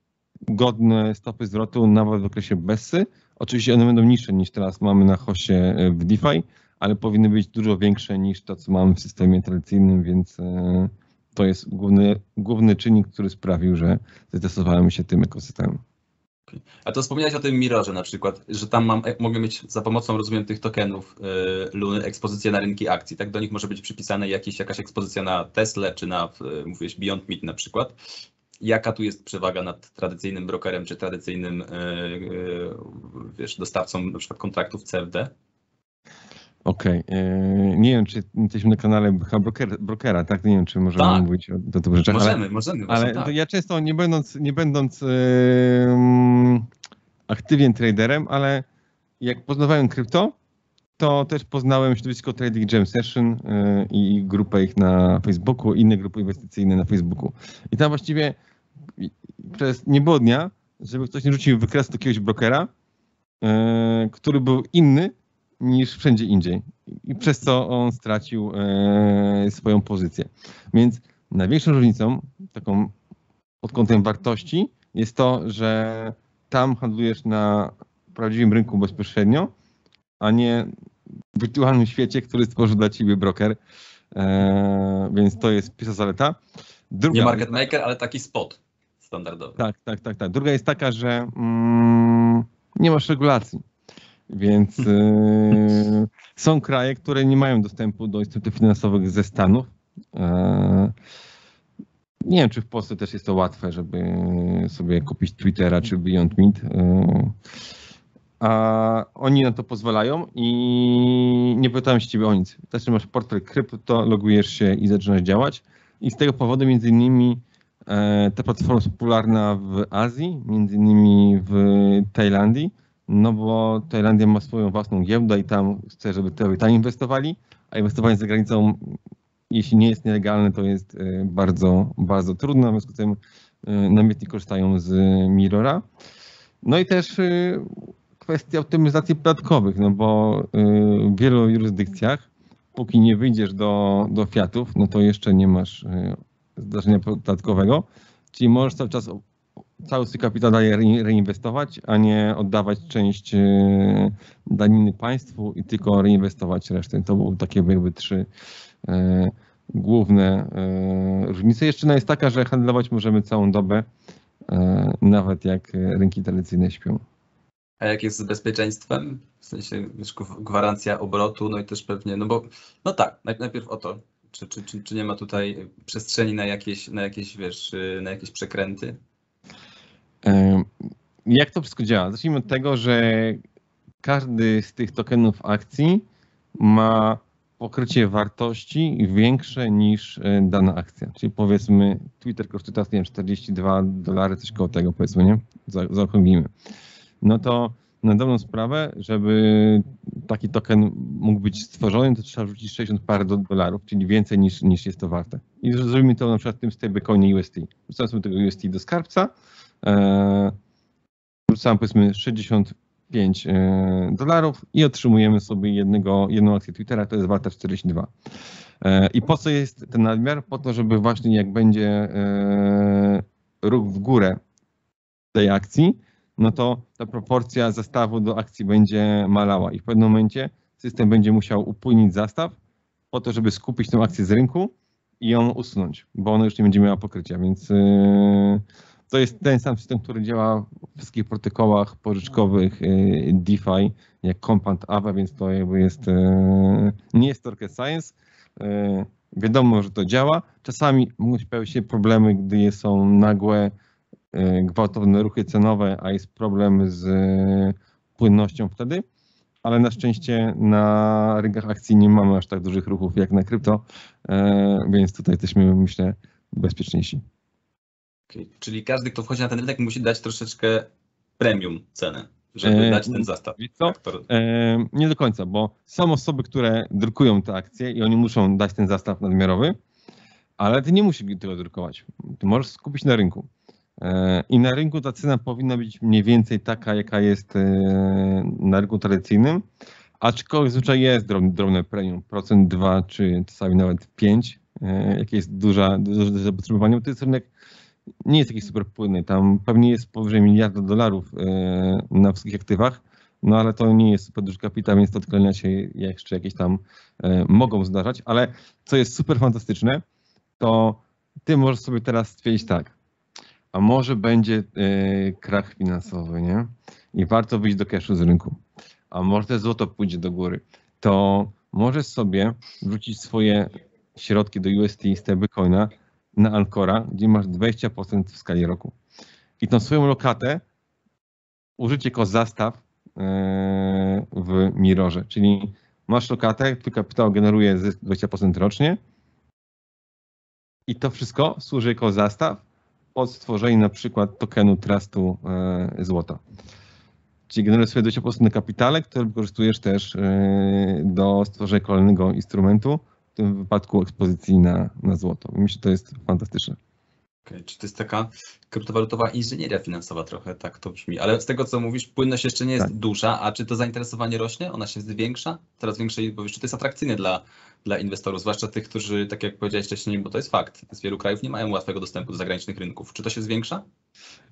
Speaker 2: godne stopy zwrotu nawet w okresie BESY. Oczywiście one będą niższe niż teraz mamy na hoście w DeFi, ale powinny być dużo większe niż to, co mamy w systemie tradycyjnym, więc e, to jest główny, główny czynnik, który sprawił, że zdecydowałem się tym ekosystemem.
Speaker 1: A to wspomniałeś o tym Mirrorze na przykład, że tam mam, e, mogę mieć za pomocą, rozumiem, tych tokenów y, Luny ekspozycję na rynki akcji, tak? Do nich może być przypisane jakieś, jakaś ekspozycja na Tesla czy na, y, mówiłeś, Beyond Meat na przykład. Jaka tu jest przewaga nad tradycyjnym brokerem czy tradycyjnym y, wiesz, dostawcą na przykład kontraktów CFD?
Speaker 2: Okej. Okay. Nie wiem, czy jesteśmy na kanale broker, brokera, tak? Nie wiem, czy możemy tak. mówić o, tych rzeczach.
Speaker 1: Możemy, ale, możemy.
Speaker 2: Ale
Speaker 1: tak.
Speaker 2: ja często, nie będąc, nie będąc aktywnym traderem, ale jak poznawałem krypto, to też poznałem środowisko Trading Jam Session yy, i grupę ich na Facebooku, inne grupy inwestycyjne na Facebooku. I tam właściwie przez nie było dnia, żeby ktoś nie rzucił wykresu do jakiegoś brokera, yy, który był inny niż wszędzie indziej. I przez co on stracił e, swoją pozycję. Więc największą różnicą, taką pod kątem wartości, jest to, że tam handlujesz na prawdziwym rynku bezpośrednio, a nie w wirtualnym świecie, który stworzył dla ciebie broker. E, więc to jest pierwsza zaleta.
Speaker 1: Druga, nie market maker, ale taki spot standardowy.
Speaker 2: Tak, tak, tak, tak. Druga jest taka, że mm, nie masz regulacji. Więc (laughs) y, są kraje, które nie mają dostępu do instytutów finansowych ze Stanów. E, nie wiem, czy w Polsce też jest to łatwe, żeby sobie kupić Twittera czy Beyond Meat. E, a oni na to pozwalają i nie pytałem się ciebie o nic. Też masz portfel krypto, logujesz się i zaczynasz działać. I z tego powodu między innymi e, ta platforma jest popularna w Azji, między innymi w Tajlandii no bo Tajlandia ma swoją własną giełdę i tam chce, żeby te tam inwestowali, a inwestowanie za granicą, jeśli nie jest nielegalne, to jest e, bardzo, bardzo trudne, w związku z tym e, namiętnie korzystają z Mirrora. No i też e, kwestia optymizacji podatkowych, no bo w wielu jurysdykcjach, póki nie wyjdziesz do, do Fiatów, no to jeszcze nie masz zdarzenia podatkowego, czyli możesz cały czas cały swój kapitał daje reinwestować, a nie oddawać część e, daniny państwu i tylko reinwestować resztę. To były takie jakby trzy e, główne e, różnice. Jeszcze jest taka, że handlować możemy całą dobę, nawet jak rynki tradycyjne śpią.
Speaker 1: A jak jest z bezpieczeństwem? W sensie gwarancja obrotu, no i też pewnie, no bo, no tak, najpierw o to, czy, czy, czy, czy nie ma tutaj przestrzeni na jakieś, na jakieś, wiesz, na jakieś przekręty?
Speaker 2: Jak to wszystko działa? Zacznijmy od tego, że każdy z tych tokenów akcji ma pokrycie wartości większe niż e, dana akcja. Czyli powiedzmy Twitter kosztuje teraz, nie wiem, 42 dolary, coś koło tego powiedzmy, nie? Zaokrąglimy. No to na dobrą sprawę, żeby taki token mógł być stworzony, to trzeba rzucić 60 parę dolarów, czyli więcej niż, niż jest to warte. I zrobimy to na przykład w tym stablecoinie UST. Wrzucamy tego UST do skarbca, e, wrzucamy powiedzmy 65 e, dolarów i otrzymujemy sobie jednego, jedną akcję Twittera, to jest warta 42. E, I po co jest ten nadmiar? Po to, żeby właśnie jak będzie e, ruch w górę tej akcji, no to ta proporcja zastawu do akcji będzie malała i w pewnym momencie system będzie musiał upłynić zastaw po to, żeby skupić tę akcję z rynku i ją usunąć, bo ona już nie będzie miała pokrycia, więc to jest ten sam system, który działa w wszystkich protokołach pożyczkowych yy, DeFi, jak Compound Ava, więc to jakby jest, yy, nie jest to rocket science, wiadomo, że to działa. Czasami mogą się pojawić się problemy, gdy są nagłe gwałtowne ruchy cenowe, a jest problem z płynnością wtedy, ale na szczęście na rynkach akcji nie mamy aż tak dużych ruchów jak na krypto, więc tutaj jesteśmy, myślę, bezpieczniejsi.
Speaker 1: Okay. Czyli każdy, kto wchodzi na ten rynek, musi dać troszeczkę premium cenę, żeby e, dać ten zastaw.
Speaker 2: Co? E, nie do końca, bo są osoby, które drukują te akcje i oni muszą dać ten zastaw nadmiarowy, ale ty nie musisz tego drukować. Ty możesz skupić na rynku. E, I na rynku ta cena powinna być mniej więcej taka, jaka jest na rynku tradycyjnym, aczkolwiek zwyczaj jest drobne, drobne premium, procent 2 czy czasami nawet 5, e, jakie jest duża, duże zapotrzebowanie, to jest rynek nie jest jakiś super płynny. Tam pewnie jest powyżej miliarda dolarów e, na wszystkich aktywach, no ale to nie jest super duży kapitał, więc to odklenia się jeszcze jakieś tam e, mogą zdarzać, ale co jest super fantastyczne, to ty możesz sobie teraz stwierdzić tak, a może będzie e, krach finansowy, nie? I warto wyjść do cashu z rynku. A może te złoto pójdzie do góry. To możesz sobie wrzucić swoje środki do UST stablecoina na Ancora, gdzie masz 20% w skali roku. I tą swoją lokatę użycie jako zastaw e, w Mirorze, czyli masz lokatę, twój kapitał generuje zysk 20% rocznie i to wszystko służy jako zastaw pod stworzenie na przykład tokenu trustu e, złota. Czyli generujesz sobie 20% na kapitale, które wykorzystujesz też e, do stworzenia kolejnego instrumentu, tym wypadku ekspozycji na, na złoto. Myślę, że to jest fantastyczne.
Speaker 1: Okay, czy to jest taka kryptowalutowa inżynieria finansowa trochę, tak to brzmi. Ale z tego, co mówisz, płynność jeszcze nie jest tak. duża, a czy to zainteresowanie rośnie? Ona się zwiększa? Coraz większe, bo czy to jest atrakcyjne dla, dla inwestorów, zwłaszcza tych, którzy, tak jak powiedziałeś wcześniej, bo to jest fakt, z wielu krajów nie mają łatwego dostępu do zagranicznych rynków. Czy to się zwiększa?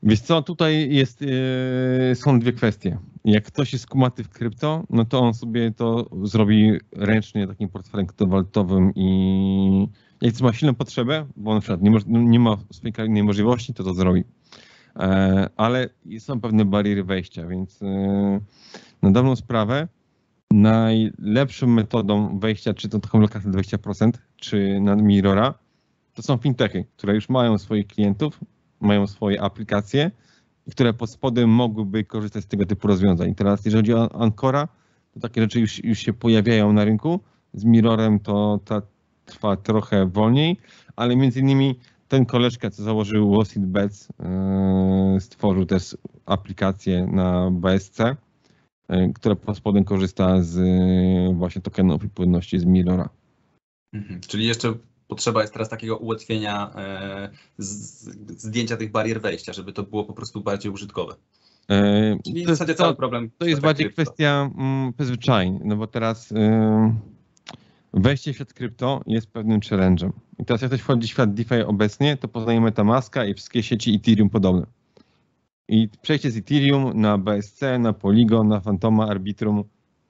Speaker 2: Wiesz co, tutaj jest, yy, są dwie kwestie. Jak ktoś jest kumaty w krypto, no to on sobie to zrobi ręcznie takim portfelem kryptowalutowym i jak ma silną potrzebę, bo na przykład nie, mo nie ma swojej innej możliwości, to to zrobi. E, ale są pewne bariery wejścia, więc e, na dawną sprawę najlepszą metodą wejścia, czy to taką lokację 20%, czy na Mirrora, to są fintechy, które już mają swoich klientów, mają swoje aplikacje, które pod spodem mogłyby korzystać z tego typu rozwiązań. Teraz jeżeli chodzi o Ancora, to takie rzeczy już, już się pojawiają na rynku. Z Mirrorem to ta trwa trochę wolniej, ale między innymi ten koleżka, co założył Street Bets, yy, stworzył też aplikację na BSC, yy, która pod spodem korzysta z yy, właśnie tokenów i płynności z Mirrora.
Speaker 1: Mhm. Czyli jeszcze potrzeba jest teraz takiego ułatwienia zdjęcia tych barier wejścia, żeby to było po prostu bardziej użytkowe.
Speaker 2: Czyli to w zasadzie cały problem. To jest bardziej kwestia mm, przyzwyczajeń, no bo teraz wejście w świat krypto jest pewnym challenge'em. I teraz jak ktoś wchodzi w świat DeFi obecnie, to poznaje Metamaska i wszystkie sieci Ethereum podobne. I przejście z Ethereum na BSC, na Polygon, na Fantoma, Arbitrum,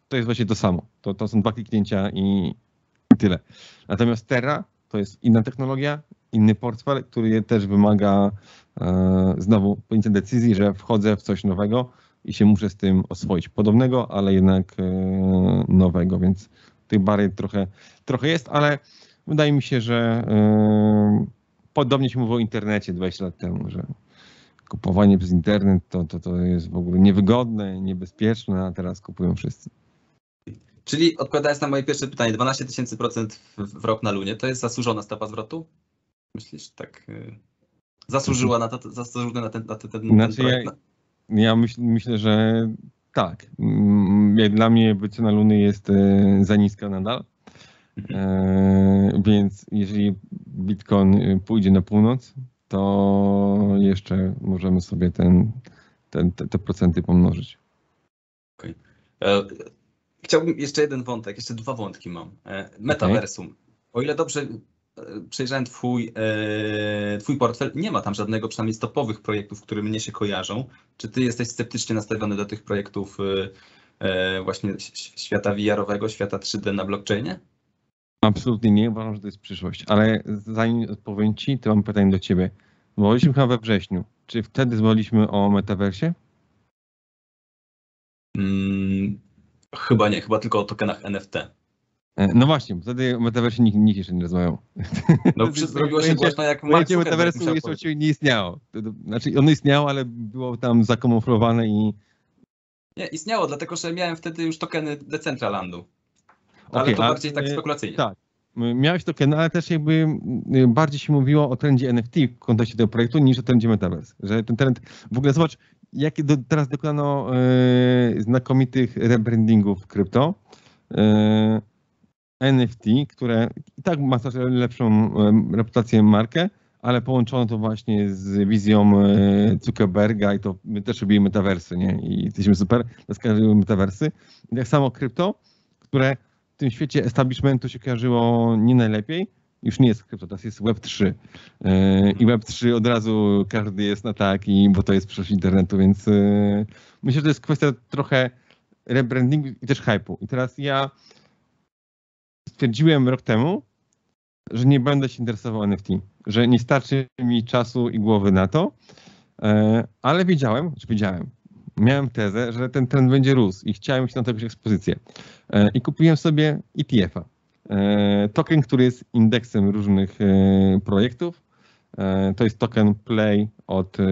Speaker 2: to jest właśnie to samo. To, to są dwa kliknięcia i, i tyle. Natomiast Terra to jest inna technologia, inny portfel, który też wymaga e, znowu podjęcia decyzji, że wchodzę w coś nowego i się muszę z tym oswoić. Podobnego, ale jednak e, nowego, więc tych barier trochę, trochę jest, ale wydaje mi się, że yy, podobnie się mówiło o internecie 20 lat temu, że kupowanie przez internet to, to, to jest w ogóle niewygodne, niebezpieczne, a teraz kupują wszyscy.
Speaker 1: Czyli odpowiadając na moje pierwsze pytanie, 12 tysięcy procent w, rok na Lunie, to jest zasłużona stopa zwrotu? Myślisz, tak yy, zasłużyła na, to, zasłużyła na ten, na ten, ten,
Speaker 2: znaczy projekt? Ja, ja myśl, myślę, że tak. Mm, jak dla mnie wycena Luny jest e, za niska nadal. E, więc jeżeli Bitcoin pójdzie na północ, to jeszcze możemy sobie ten, ten te, te, procenty pomnożyć.
Speaker 1: Okay. E, chciałbym jeszcze jeden wątek, jeszcze dwa wątki mam. Metaversum. Okay. O ile dobrze przejrzałem twój, e, twój portfel, nie ma tam żadnego przynajmniej stopowych projektów, które mnie się kojarzą. Czy ty jesteś sceptycznie nastawiony do tych projektów e, e, właśnie świata VR-owego, świata 3D na blockchainie?
Speaker 2: Absolutnie nie, uważam, że to jest przyszłość. Ale zanim odpowiem ci, to mam pytanie do ciebie. Mówiliśmy chyba we wrześniu. Czy wtedy zmowiliśmy o metaversie?
Speaker 1: Hmm, chyba nie, chyba tylko o tokenach NFT.
Speaker 2: E, No właśnie, wtedy o metaversie nikt, nikt jeszcze nie rozmawiał.
Speaker 1: No, (laughs) zrobiło się głośno, jak Mark
Speaker 2: metaversu jeszcze nie istniało. Znaczy ono istniało, ale było tam zakamuflowane i
Speaker 1: Nie, istniało, dlatego że miałem wtedy już tokeny Decentralandu. Ale
Speaker 2: Okej,
Speaker 1: to
Speaker 2: a,
Speaker 1: bardziej tak
Speaker 2: e,
Speaker 1: spekulacyjnie.
Speaker 2: tak. Miałeś tokeny, ale też jakby y, bardziej się mówiło o trendzie NFT w kontekście tego projektu niż o trendzie Metaverse. Że ten trend, w ogóle zobacz, jakie do, teraz dokonano y, znakomitych rebrandingów krypto. Y, NFT, które i tak ma lepszą reputację markę, ale połączono to właśnie z wizją y, Zuckerberga i to my też robimy metaversy, nie? I jesteśmy super, dlatego metaversy. I tak samo krypto, które w tym świecie establishmentu się kojarzyło nie najlepiej. Już nie jest krypto, teraz jest Web3. Yy, I Web3 od razu każdy jest na tak, i, bo to jest przyszłość internetu, więc yy, myślę, że to jest kwestia trochę rebrandingu i też hype'u. I teraz ja stwierdziłem rok temu, że nie będę się interesował NFT, że nie starczy mi czasu i głowy na to, yy, ale wiedziałem, czy wiedziałem, miałem tezę, że ten trend będzie rósł i chciałem się na to robić ekspozycję. E, I kupiłem sobie ETF-a. E, Token, który jest indeksem różnych e, projektów. E, To jest token Play od e,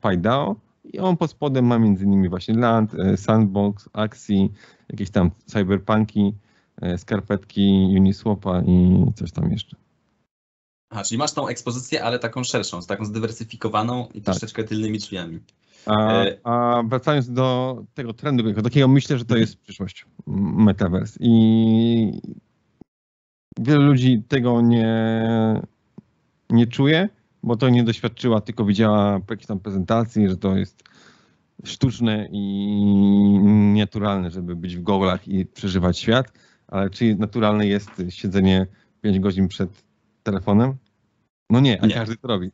Speaker 2: PyDAO i on pod spodem ma m.in. właśnie Land, e, Sandbox, Axie, jakieś tam cyberpunki, e, skarpetki Uniswapa i coś tam jeszcze.
Speaker 1: Aha, czyli masz tą ekspozycję, ale taką szerszą, taką zdywersyfikowaną i
Speaker 2: Tak.
Speaker 1: troszeczkę tylnymi drzwiami.
Speaker 2: A,
Speaker 1: E,
Speaker 2: a wracając do tego trendu, jako takiego myślę, że to jest przyszłość Metaverse i wielu ludzi tego nie, nie czuje, bo to nie doświadczyła, tylko widziała po jakiejś tam prezentacji, że to jest sztuczne i nienaturalne, żeby być w goglach i przeżywać świat, ale czy naturalne jest siedzenie 5 godzin przed telefonem? No nie, a
Speaker 1: Nie.
Speaker 2: każdy to robi.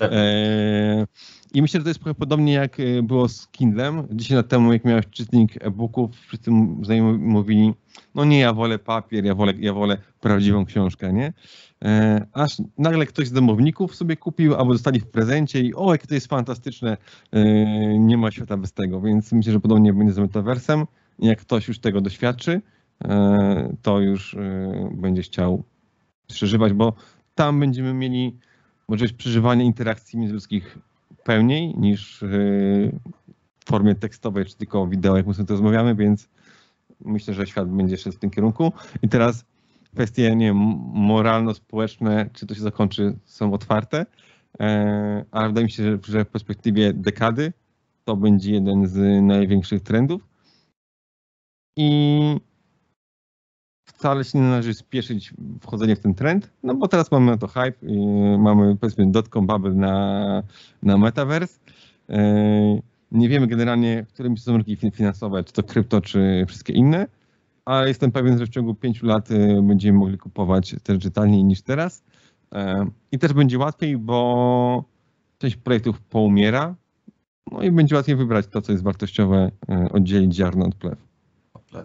Speaker 2: E, I myślę, że to jest trochę podobnie jak e, było z Kindlem. 10 lat temu, jak miałeś czytnik e-booków, wszyscy mówili, no nie, ja wolę papier, ja wolę, ja wolę prawdziwą książkę, nie? E, Aż nagle ktoś z domowników sobie kupił, albo dostali w prezencie i o, jakie to jest fantastyczne, nie ma świata bez tego, więc myślę, że podobnie będzie z metaversem. Jak ktoś już tego doświadczy, to już e, będzie chciał przeżywać, bo tam będziemy mieli możliwość przeżywania interakcji międzyludzkich pełniej niż yy, w formie tekstowej, czy tylko wideo, jak my sobie to rozmawiamy, więc myślę, że świat będzie szedł w tym kierunku. I teraz kwestie, nie moralno-społeczne, czy to się zakończy, są otwarte, e, ale wydaje mi się, że w perspektywie dekady to będzie jeden z największych trendów. I wcale się nie należy spieszyć wchodzenie w ten trend, no bo teraz mamy na to hype, i mamy powiedzmy dotcom bubble na, na metaverse. E, Nie wiemy generalnie, które są rynki fin- finansowe, czy to krypto, czy wszystkie inne, ale jestem pewien, że w ciągu pięciu lat e, będziemy mogli kupować też taniej niż teraz. E, I też będzie łatwiej, bo część projektów poumiera, no i będzie łatwiej wybrać to, co jest wartościowe, oddzielić ziarno od plew.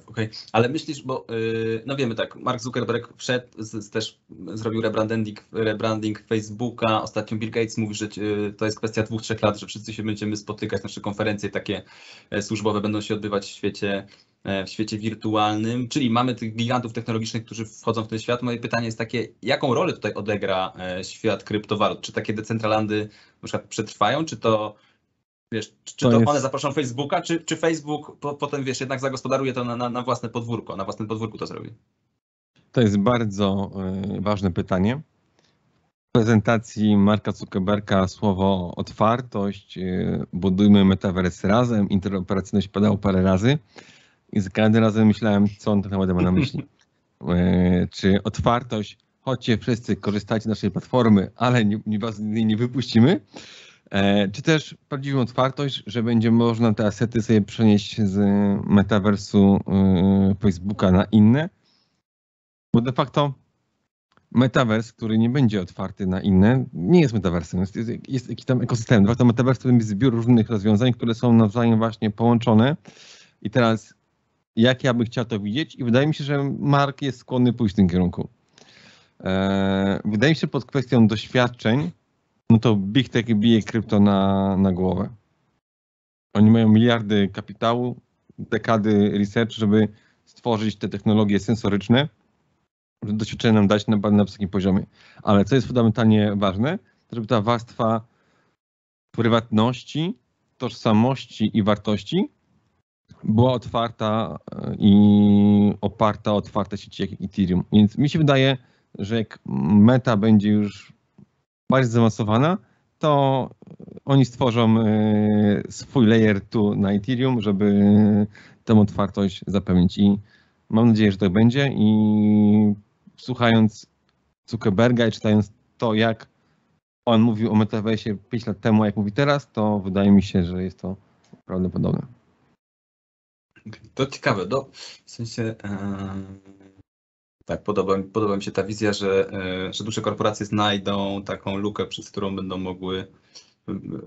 Speaker 1: Okej, ale myślisz, bo yy, no wiemy tak, Mark Zuckerberg wszedł, z, z też zrobił rebranding, rebranding Facebooka, ostatnio Bill Gates mówi, że yy, to jest kwestia dwóch, trzech lat, że wszyscy się będziemy spotykać, nasze konferencje takie e, służbowe będą się odbywać w świecie, e, w świecie wirtualnym, czyli mamy tych gigantów technologicznych, którzy wchodzą w ten świat. Moje pytanie jest takie, jaką rolę tutaj odegra e, świat kryptowalut? Czy takie decentralandy na przykład przetrwają, czy to Wiesz, czy
Speaker 2: To
Speaker 1: to, one zaproszą Facebooka, czy, czy Facebook po, potem, wiesz, jednak zagospodaruje to na, na, na własne podwórko, na własnym podwórku to zrobi?
Speaker 2: To jest bardzo e, ważne pytanie. W prezentacji Marka Zuckerberga słowo otwartość, e, budujmy metaverse razem, interoperacyjność padało parę razy i za każdym razem myślałem, co on tak naprawdę ma na myśli. E, Czy otwartość, chodźcie wszyscy, korzystajcie z naszej platformy, ale nie, nie was z niej nie wypuścimy, czy też prawdziwą otwartość, że będzie można te asety sobie przenieść z metaversu e, Facebooka na inne, bo de facto metavers, który nie będzie otwarty na inne, nie jest metaversem. Jest, jest, jest jakiś tam ekosystem. De facto metavers to jest zbiór różnych rozwiązań, które są nawzajem właśnie połączone. I teraz jak ja bym chciał to widzieć i wydaje mi się, że Mark jest skłonny pójść w tym kierunku. E, wydaje mi się pod kwestią doświadczeń, no to Big Tech bije krypto na, na głowę. Oni mają miliardy kapitału, dekady research, żeby stworzyć te technologie sensoryczne, że doświadczenie nam dać na, na wysokim poziomie. Ale co jest fundamentalnie ważne, to żeby ta warstwa prywatności, tożsamości i wartości była otwarta e, i oparta o otwarte sieci jak Ethereum. Więc mi się wydaje, że jak meta będzie już bardziej zaawansowana, to oni stworzą e, swój layer 2 na Ethereum, żeby tę otwartość zapewnić. I mam nadzieję, że tak będzie. I słuchając Zuckerberga i czytając to, jak on mówił o metaversie 5 lat temu, jak mówi teraz, to wydaje mi się, że jest to prawdopodobne.
Speaker 1: To ciekawe, do, w sensie e, tak, podoba, podoba mi się ta wizja, że, e, że duże korporacje znajdą taką lukę, przez którą będą mogły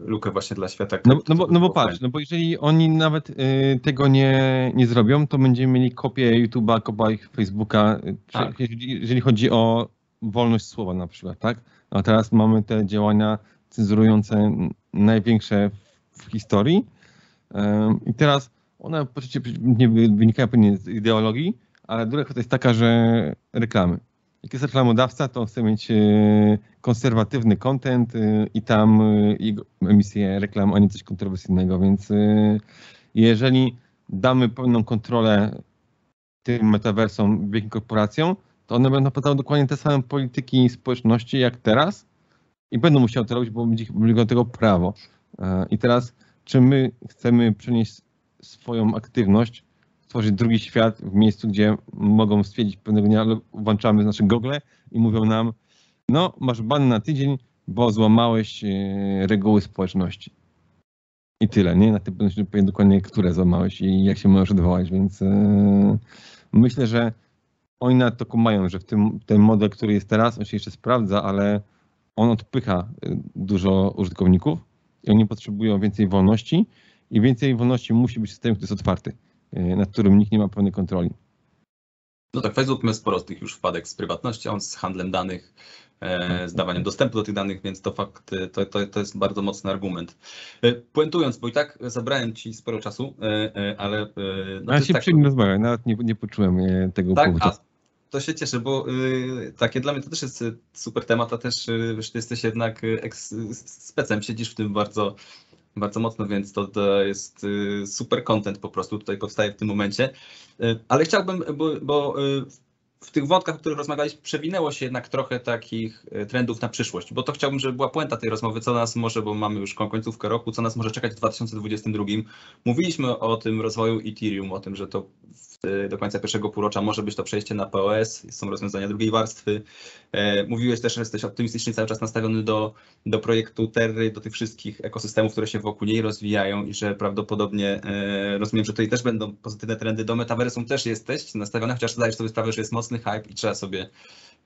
Speaker 1: lukę właśnie dla świata.
Speaker 2: No, no, bo, no bo patrz, no bo jeżeli oni nawet y, tego nie, nie zrobią, to będziemy mieli kopię YouTube'a, kopię Facebooka, tak. jeżeli, jeżeli chodzi o wolność słowa na przykład, tak? A teraz mamy te działania cenzurujące największe w historii y, i teraz one oczywiście nie wynikają pewnie z ideologii, ale druga kwestia jest taka, że reklamy. Jak jest reklamodawca, to chce mieć e, konserwatywny content e, i tam e, emisję reklam, a nie coś kontrowersyjnego, więc jeżeli damy pełną kontrolę tym metaversom, wielkim korporacjom, to one będą podstawiały dokładnie te same polityki społeczności jak teraz i będą musiały to robić, bo będzie do tego prawo. I teraz, czy my chcemy przenieść swoją aktywność stworzyć drugi świat w miejscu, gdzie mogą stwierdzić pewnego dnia, włączamy nasze gogle i mówią nam, no masz ban na tydzień, bo złamałeś e, reguły społeczności. I tyle, nie? Na tym powiem dokładnie, które złamałeś i jak się możesz odwołać, więc yy, myślę, że oni na to kumają, że w tym ten model, który jest teraz, on się jeszcze sprawdza, ale on odpycha e, dużo użytkowników i oni potrzebują więcej wolności i więcej wolności musi być system, który jest otwarty. Y, nad którym nikt nie ma pełnej kontroli.
Speaker 1: No tak, Facebook ma sporo z tych już wpadek z prywatnością, z handlem danych, e, z dawaniem dostępu do tych danych, więc to fakt, to, to, to jest bardzo mocny argument. E, puentując, bo i tak zabrałem Ci sporo czasu, e, ale...
Speaker 2: No ja się tak... przyjemnie rozmawiam, nawet nie, nie poczułem tego
Speaker 1: tak, to się cieszę, bo takie dla mnie to też jest super temat, a też y, ty jesteś jednak specem, siedzisz w tym bardzo bardzo mocno, więc to, to jest y, super content po prostu tutaj powstaje w tym momencie. Y, ale chciałbym, bo, bo y, w tych wątkach, o których rozmawialiśmy, przewinęło się jednak trochę takich trendów na przyszłość, bo to chciałbym, żeby była puenta tej rozmowy, co nas może, bo mamy już końcówkę roku, co nas może czekać w 2022. Mówiliśmy o tym rozwoju Ethereum, o tym, że to Y, do końca pierwszego półrocza może być to przejście na POS, są rozwiązania drugiej warstwy. E, mówiłeś też, że jesteś optymistycznie cały czas nastawiony do, do projektu Terry, do tych wszystkich ekosystemów, które się wokół niej rozwijają i że prawdopodobnie e, rozumiem, że tutaj też będą pozytywne trendy. Do metaversum też jesteś nastawiony, chociaż zdajesz sobie sprawę, że jest mocny hype i trzeba sobie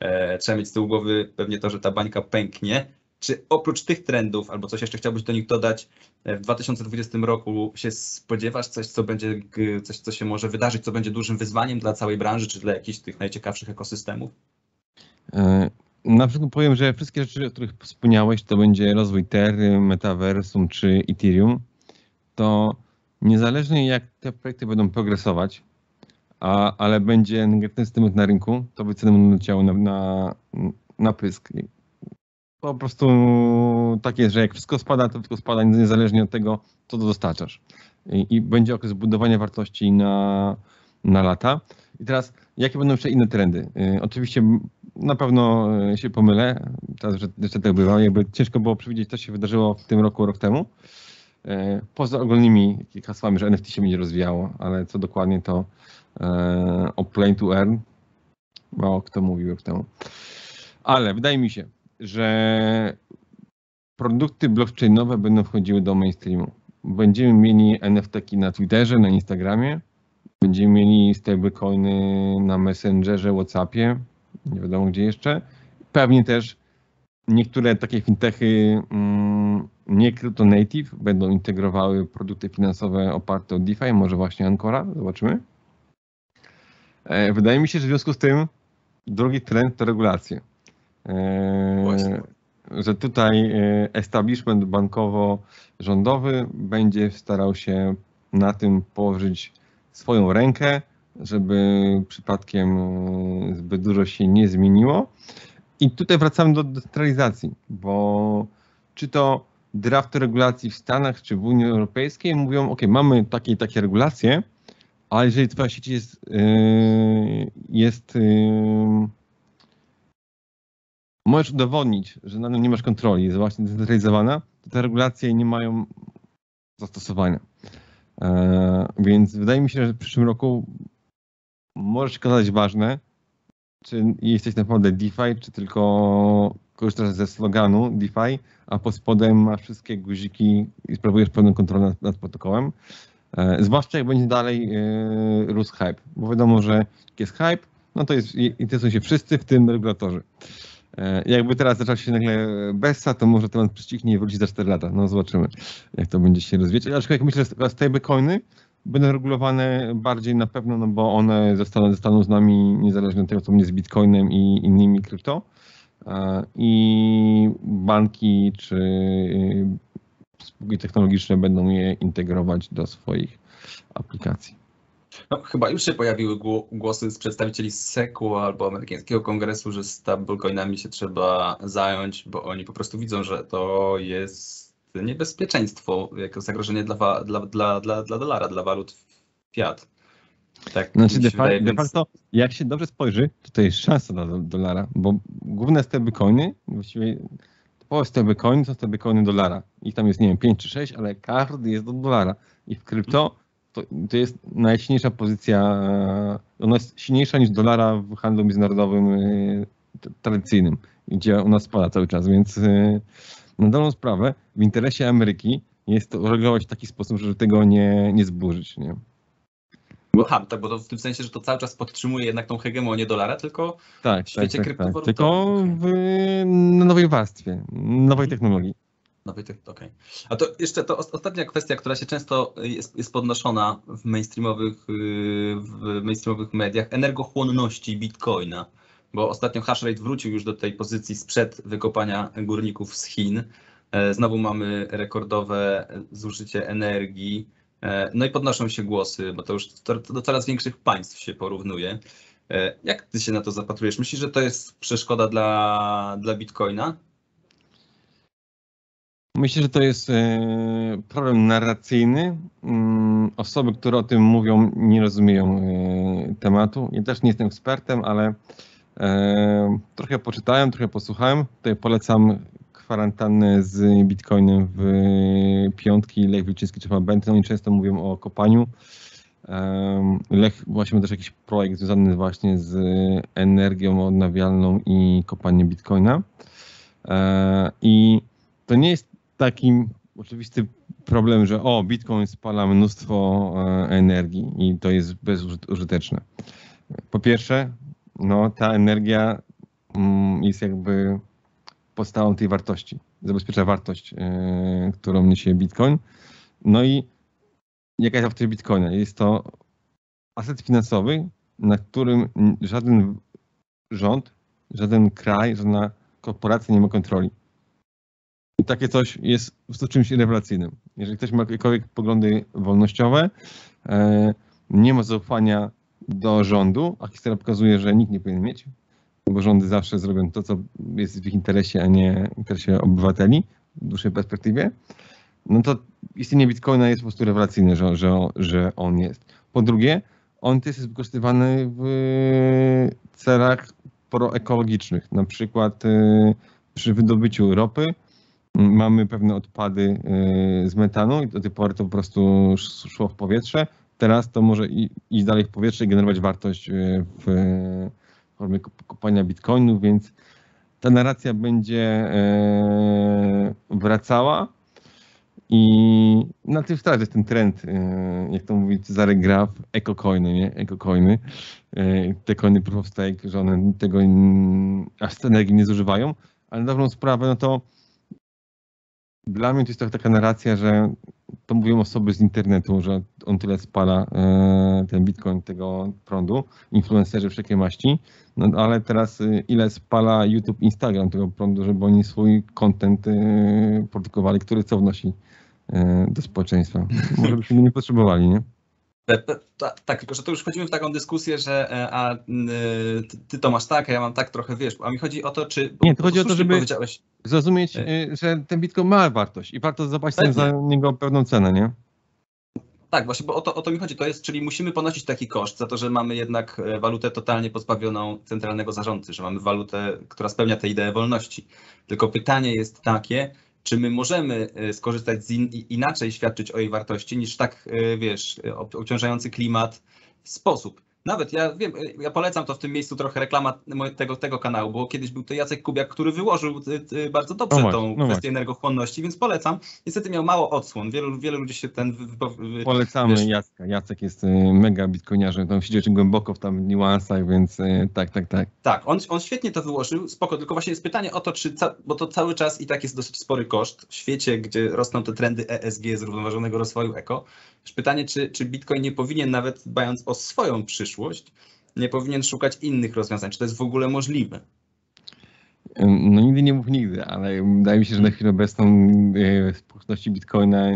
Speaker 1: e, trzeba mieć z tyłu głowy pewnie to, że ta bańka pęknie. Czy oprócz tych trendów, albo coś jeszcze chciałbyś do nich dodać, e, w 2020 roku się spodziewasz coś, co będzie, coś, co się może wydarzyć, co będzie dużym wyzwaniem dla całej branży, czy dla jakichś tych najciekawszych ekosystemów?
Speaker 2: E, na przykład powiem, że wszystkie rzeczy, o których wspomniałeś, to będzie rozwój Terry, Metaversum czy Ethereum, to niezależnie jak te projekty będą progresować, a, ale będzie negatywny sentyment na rynku, to wyceny będą leciały na, na, na pysk po prostu tak jest, że jak wszystko spada, to wszystko spada niezależnie od tego, co dostarczasz. I, i będzie okres budowania wartości na, na lata. I teraz, jakie będą jeszcze inne trendy? Y, oczywiście na pewno y, się pomylę, teraz jeszcze tak bywa, jakby ciężko było przewidzieć, co się wydarzyło w tym roku, rok temu. Y, poza ogólnymi hasłami, że NFT się będzie rozwijało, ale co dokładnie to o Play to Earn, mało kto mówił rok temu. Ale wydaje mi się, że produkty blockchainowe będą wchodziły do mainstreamu. Będziemy mieli NFT na Twitterze, na Instagramie, będziemy mieli stablecoiny na Messengerze, Whatsappie, nie wiadomo gdzie jeszcze. Pewnie też niektóre takie fintechy mm, nie crypto native będą integrowały produkty finansowe oparte o DeFi, może właśnie Ancora, zobaczymy. E, wydaje mi się, że w związku z tym drugi trend to regulacje.
Speaker 1: Właśnie.
Speaker 2: że tutaj e, establishment bankowo-rządowy będzie starał się na tym położyć swoją rękę, żeby przypadkiem zbyt dużo się nie zmieniło. I tutaj wracamy do decentralizacji, bo czy to drafty regulacji w Stanach czy w Unii Europejskiej mówią, ok, mamy takie i takie regulacje, ale jeżeli twoja sieć jest, yy, jest yy, możesz udowodnić, że na tym nie masz kontroli, jest właśnie zdecentralizowana, to te regulacje nie mają zastosowania. Yy, więc wydaje mi się, że w przyszłym roku może się okazać ważne, czy jesteś naprawdę DeFi, czy tylko korzystasz ze sloganu DeFi, a pod spodem masz wszystkie guziki i sprawujesz pełną kontrolę nad, nad protokołem. E, zwłaszcza jak będzie dalej e, rósł hype, bo wiadomo, że jak jest hype, no to jest, interesują się wszyscy, w tym regulatorzy. E, jakby teraz zaczął się nagle Bessa, to może temat przycichnie i wróci za 4 lata. No zobaczymy, jak to będzie się rozwijać. Aczkolwiek myślę, że stablecoiny będą regulowane bardziej na pewno, no bo one zostaną, zostaną z nami niezależnie od tego, co będzie z Bitcoinem i innymi krypto. I banki czy spółki technologiczne będą je integrować do swoich aplikacji.
Speaker 1: No, chyba już się pojawiły głosy z przedstawicieli SEC-u albo amerykańskiego kongresu, że stablecoinami się trzeba zająć, bo oni po prostu widzą, że to jest niebezpieczeństwo, jako zagrożenie dla, dla, dla, dla, dla dolara, dla walut fiat.
Speaker 2: Tak, znaczy de, de facto, jak się dobrze spojrzy, to to jest szansa dla dolara, bo główne stablecoiny, właściwie typowe stablecoiny są stablecoiny dolara. Ich tam jest, nie wiem, 5 czy 6, ale każdy jest do dolara. I w krypto to, to jest najsilniejsza pozycja, ona jest silniejsza niż dolara w handlu międzynarodowym e, tradycyjnym, gdzie ona spada cały czas, więc e, na dobrą sprawę w interesie Ameryki jest to regulować w taki sposób, żeby tego nie, nie zburzyć. Nie?
Speaker 1: Aha, tak, bo to w tym sensie, że to cały czas podtrzymuje jednak tą hegemonię dolara, tylko
Speaker 2: tak, w świecie tak, tak, tak. Tylko w nowej warstwie, nowej technologii.
Speaker 1: Nowej technologii, okej. Okay. A to jeszcze to ostatnia kwestia, która się często jest, jest podnoszona w mainstreamowych, w mainstreamowych mediach, energochłonności bitcoina. Bo ostatnio hashrate wrócił już do tej pozycji sprzed wykopania górników z Chin. E, znowu mamy rekordowe zużycie energii no i podnoszą się głosy, bo to już do coraz większych państw się porównuje. E, jak ty się na to zapatrujesz? Myślisz, że to jest przeszkoda dla, dla Bitcoina?
Speaker 2: Myślę, że to jest e, problem narracyjny. Mm, osoby, które o tym mówią, nie rozumieją tematu. Ja też nie jestem ekspertem, ale trochę poczytałem, trochę posłuchałem. Tutaj polecam kwarantannę z Bitcoinem w piątki. Lech Wilczyński czy Benton, oni często mówią o kopaniu. Lech właśnie ma też jakiś projekt związany właśnie z energią odnawialną i kopaniem Bitcoina. E, I to nie jest taki oczywisty problem, że o, Bitcoin spala mnóstwo e, energii i to jest bezużyteczne. Po pierwsze, no, ta energia mm, jest jakby podstawą tej wartości. Zabezpiecza wartość, yy, którą niesie Bitcoin. No i jaka jest wartość Bitcoina? Jest to aset finansowy, na którym żaden rząd, żaden kraj, żadna korporacja nie ma kontroli. I takie coś jest w czymś rewelacyjnym. Jeżeli ktoś ma jakiekolwiek poglądy wolnościowe, yy, nie ma zaufania do rządu, a historia pokazuje, że nikt nie powinien mieć, bo rządy zawsze zrobią to, co jest w ich interesie, a nie w interesie obywateli w dłuższej perspektywie, no to istnienie Bitcoina jest po prostu rewelacyjne, że, że, że on jest. Po drugie, on też jest wykorzystywany w celach proekologicznych, na przykład y, przy wydobyciu ropy mamy pewne odpady y, z metanu i do tej pory to po prostu szło w powietrze. Teraz to może iść dalej w powietrze i generować wartość y, w formie kupowania bitcoinów, więc ta narracja będzie e, wracała i na tym wstać jest ten trend, e, jak to mówi Cezary Graf, ekocoiny, nie? Ekocoiny, e, te coiny proof of stake, że one tego aż energii nie zużywają, ale na dobrą sprawę, no to dla mnie to jest taka narracja, że to mówią osoby z internetu, że on tyle spala e, ten bitcoin tego prądu, influencerzy wszelkie maści, no ale teraz e, ile spala YouTube, Instagram tego prądu, żeby oni swój content e, produkowali, który co wnosi do społeczeństwa. Może byśmy nie potrzebowali, nie?
Speaker 1: Ta- Tak, tylko że to już wchodzimy w taką dyskusję, że e, a, ty, ty to masz tak, a ja mam tak trochę, wiesz, a mi chodzi o to, czy...
Speaker 2: Nie, to chodzi o to, żeby- Zrozumieć,
Speaker 1: E.
Speaker 2: że ten Bitcoin ma wartość i warto zapłacić za niego pewną cenę, nie?
Speaker 1: tak, właśnie, bo o to, o to mi chodzi, to jest, czyli musimy ponosić taki koszt za to, że mamy jednak e, walutę totalnie pozbawioną centralnego zarządcy, że mamy walutę, która spełnia tę ideę wolności. Tylko pytanie jest takie, czy my możemy e, skorzystać z in, inaczej świadczyć o jej wartości niż tak, e, wiesz, e, ob- obciążający klimat sposób. Nawet ja wiem, ja polecam to w tym miejscu trochę reklama tego, tego kanału, bo kiedyś był to Jacek Kubiak, który wyłożył e, e, bardzo dobrze
Speaker 2: No
Speaker 1: tą
Speaker 2: no
Speaker 1: kwestię energochłonności, więc polecam. Niestety miał mało odsłon. Wielu, wielu ludzi się ten
Speaker 2: Polecamy
Speaker 1: wiesz-
Speaker 2: Jacka. Jacek jest y, mega bitcoiniarzem, tam siedzi głęboko w tam niuansach, więc y, tak, tak, tak.
Speaker 1: Tak, on, on świetnie to wyłożył, spoko, tylko właśnie jest pytanie o to, czy, ca- bo to cały czas i tak jest dosyć spory koszt w świecie, gdzie rosną te trendy ESG, zrównoważonego rozwoju eko. Pytanie, czy, czy Bitcoin nie powinien nawet dbając o swoją przyszłość, nie powinien szukać innych rozwiązań, czy to jest w ogóle możliwe?
Speaker 2: No nigdy nie mów nigdy, ale wydaje mi się, że na chwilę obecną w społeczności bitcoina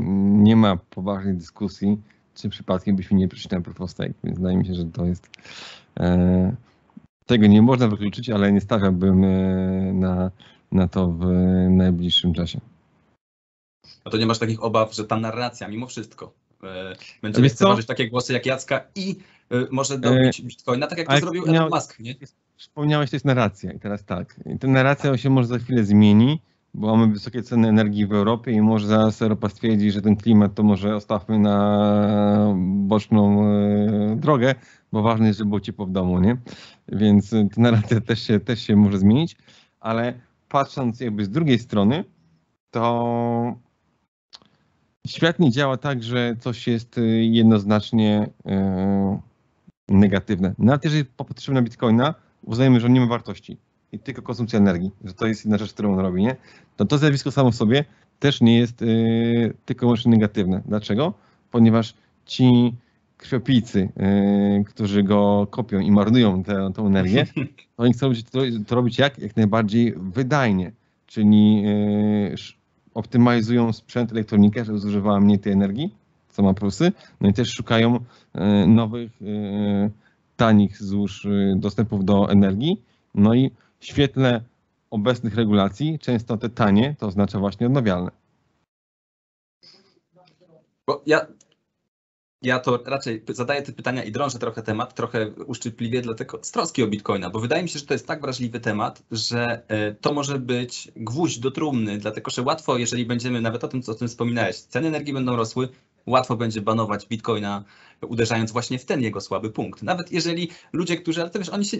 Speaker 2: nie ma poważnej dyskusji, czy przypadkiem byśmy nie przeszli na proof of stake, więc wydaje mi się, że to jest... e, Tego nie można wykluczyć, ale nie stawiałbym e, na, na to w najbliższym czasie.
Speaker 1: No to nie masz takich obaw, że ta narracja mimo wszystko e, będzie lekceważyć takie głosy jak Jacka i e, może dobić Bitcoina, tak jak to zrobił Elon Musk, nie?
Speaker 2: Wspomniałeś, to jest narracja i teraz tak. I ta narracja się może za chwilę zmieni, bo mamy wysokie ceny energii w Europie i może zaraz Europa stwierdzi, że ten klimat to może ostawmy na boczną e, drogę, bo ważne jest, żeby było ciepło w domu, nie? Więc e, ta narracja też się, też się może zmienić, ale patrząc jakby z drugiej strony, to świat nie działa tak, że coś jest e, jednoznacznie e, negatywne. Nawet jeżeli popatrzymy na Bitcoina, uznajemy, że on nie ma wartości i tylko konsumpcja energii, że to jest jedna rzecz, którą on robi, nie? To to zjawisko samo w sobie też nie jest yy, tylko wyłącznie negatywne. Dlaczego? Ponieważ ci krwiopijcy, yy, którzy go kopią i marnują tę tę energię, (laughs) oni chcą to, to robić jak? Jak najbardziej wydajnie, czyli yy, optymalizują sprzęt, elektronikę, żeby zużywała mniej tej energii, co ma plusy, no i też szukają yy, nowych yy, tanich złóż y, dostępów do energii. No i w świetle obecnych regulacji często te tanie to oznacza właśnie odnawialne.
Speaker 1: Bo ja, ja to raczej zadaję te pytania i drążę trochę temat, trochę uszczypliwie, dlatego z troski o Bitcoina, bo wydaje mi się, że to jest tak wrażliwy temat, że e, to może być gwóźdź do trumny, dlatego że łatwo, jeżeli będziemy nawet o tym, co o tym wspominałeś, ceny energii będą rosły, łatwo będzie banować Bitcoina, uderzając właśnie w ten jego słaby punkt. Nawet jeżeli ludzie, którzy, ale to wiesz, oni się,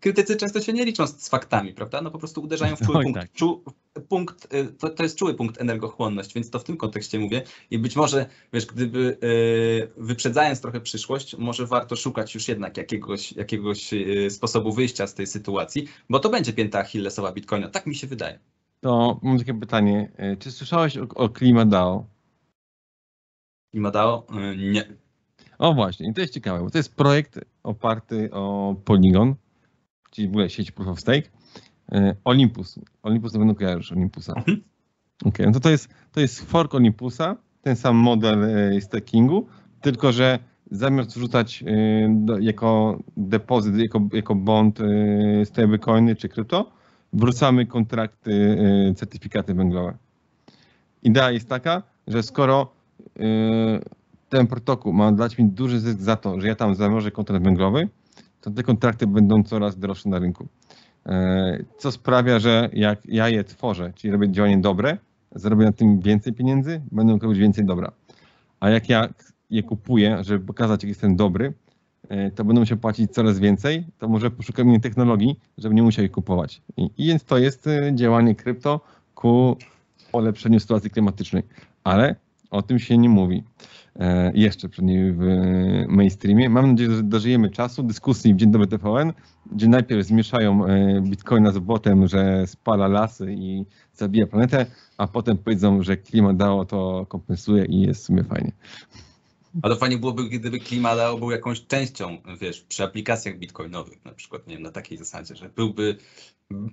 Speaker 1: krytycy często się nie liczą z, z faktami, prawda? No po prostu uderzają w czuły
Speaker 2: Oj,
Speaker 1: punkt.
Speaker 2: tak.
Speaker 1: Czu, punkt y, to, to jest czuły punkt energochłonność, więc to w tym kontekście mówię. I być może, wiesz, gdyby y, wyprzedzając trochę przyszłość, może warto szukać już jednak jakiegoś, jakiegoś y, sposobu wyjścia z tej sytuacji, bo to będzie pięta Achillesowa Bitcoina. Tak mi się wydaje.
Speaker 2: To mam takie pytanie. Czy słyszałeś o, o KlimaDAO?
Speaker 1: I Madao? Y, nie.
Speaker 2: O właśnie, i to jest ciekawe, bo to jest projekt oparty o Polygon, czyli w ogóle sieć Proof of Stake. y, Olympus. Olympus na pewno kojarzysz Olympusa.
Speaker 1: Mhm.
Speaker 2: Okej, no to, to, jest, to jest fork Olympusa, ten sam model y, stakingu, tylko że zamiast wrzucać jako depozyt, jako, jako bond stablecoiny czy krypto, wrzucamy kontrakty, certyfikaty węglowe. Idea jest taka, że skoro ten protokół ma dać mi duży zysk za to, że ja tam założę kontrakt węglowy, to te kontrakty będą coraz droższe na rynku. E, Co sprawia, że jak ja je tworzę, czyli robię działanie dobre, zarobię na tym więcej pieniędzy, będę robić więcej dobra. A jak ja je kupuję, żeby pokazać, jak jestem dobry, e, to będę musiał płacić coraz więcej, to może poszukam innej technologii, żeby nie musiał ich kupować. I, więc to jest działanie krypto ku polepszeniu sytuacji klimatycznej. Ale o tym się nie mówi e, jeszcze przynajmniej w e, mainstreamie. Mam nadzieję, że dożyjemy czasu dyskusji w Dzień Dobry TVN, gdzie najpierw zmieszają e, bitcoina z botem, że spala lasy i zabija planetę, a potem powiedzą, że klimat dało to kompensuje i jest w sumie fajnie.
Speaker 1: Ale fajnie byłoby, gdyby Klimadao był jakąś częścią, wiesz, przy aplikacjach bitcoinowych na przykład, nie wiem, na takiej zasadzie, że byłby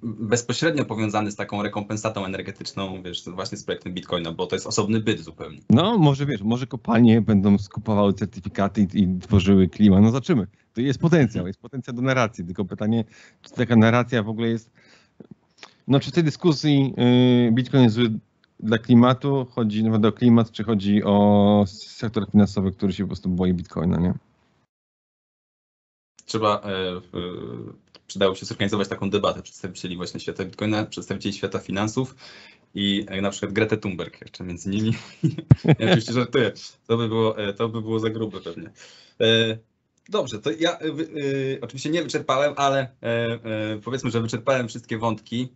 Speaker 1: bezpośrednio powiązany z taką rekompensatą energetyczną, wiesz, właśnie z projektem Bitcoina, bo to jest osobny byt zupełnie.
Speaker 2: No, może wiesz, może kopalnie będą skupowały certyfikaty i, i tworzyły klima. No zobaczymy. To jest potencjał, jest potencjał do narracji, tylko pytanie, czy taka narracja w ogóle jest. No, czy w tej dyskusji yy, Bitcoin jest zły dla klimatu, chodzi nawet o klimat, czy chodzi o sektor finansowy, który się po prostu boi Bitcoina, nie?
Speaker 1: Trzeba, e, e, przydałoby się zorganizować taką debatę przedstawicieli właśnie świata Bitcoina, przedstawicieli świata finansów i e, na przykład Gretę Thunberg jeszcze między nimi. (laughs) ja oczywiście żartuję, to by było, e, to by było za grube pewnie. E, Dobrze, to ja y, y, oczywiście nie wyczerpałem, ale e, powiedzmy, że wyczerpałem wszystkie wątki.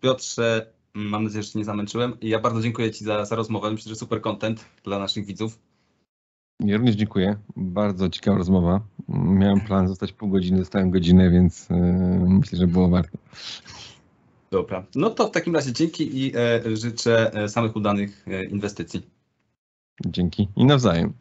Speaker 1: Piotrze, mam nadzieję, że Cię nie zamęczyłem. I ja bardzo dziękuję Ci za, za rozmowę. Myślę, że super content dla naszych widzów.
Speaker 2: Ja również dziękuję. Bardzo ciekawa rozmowa. Miałem plan zostać pół godziny, zostałem godzinę, więc yy, myślę, że było warto.
Speaker 1: Dobra. No to w takim razie dzięki i e, życzę e, samych udanych e, inwestycji.
Speaker 2: Dzięki i nawzajem.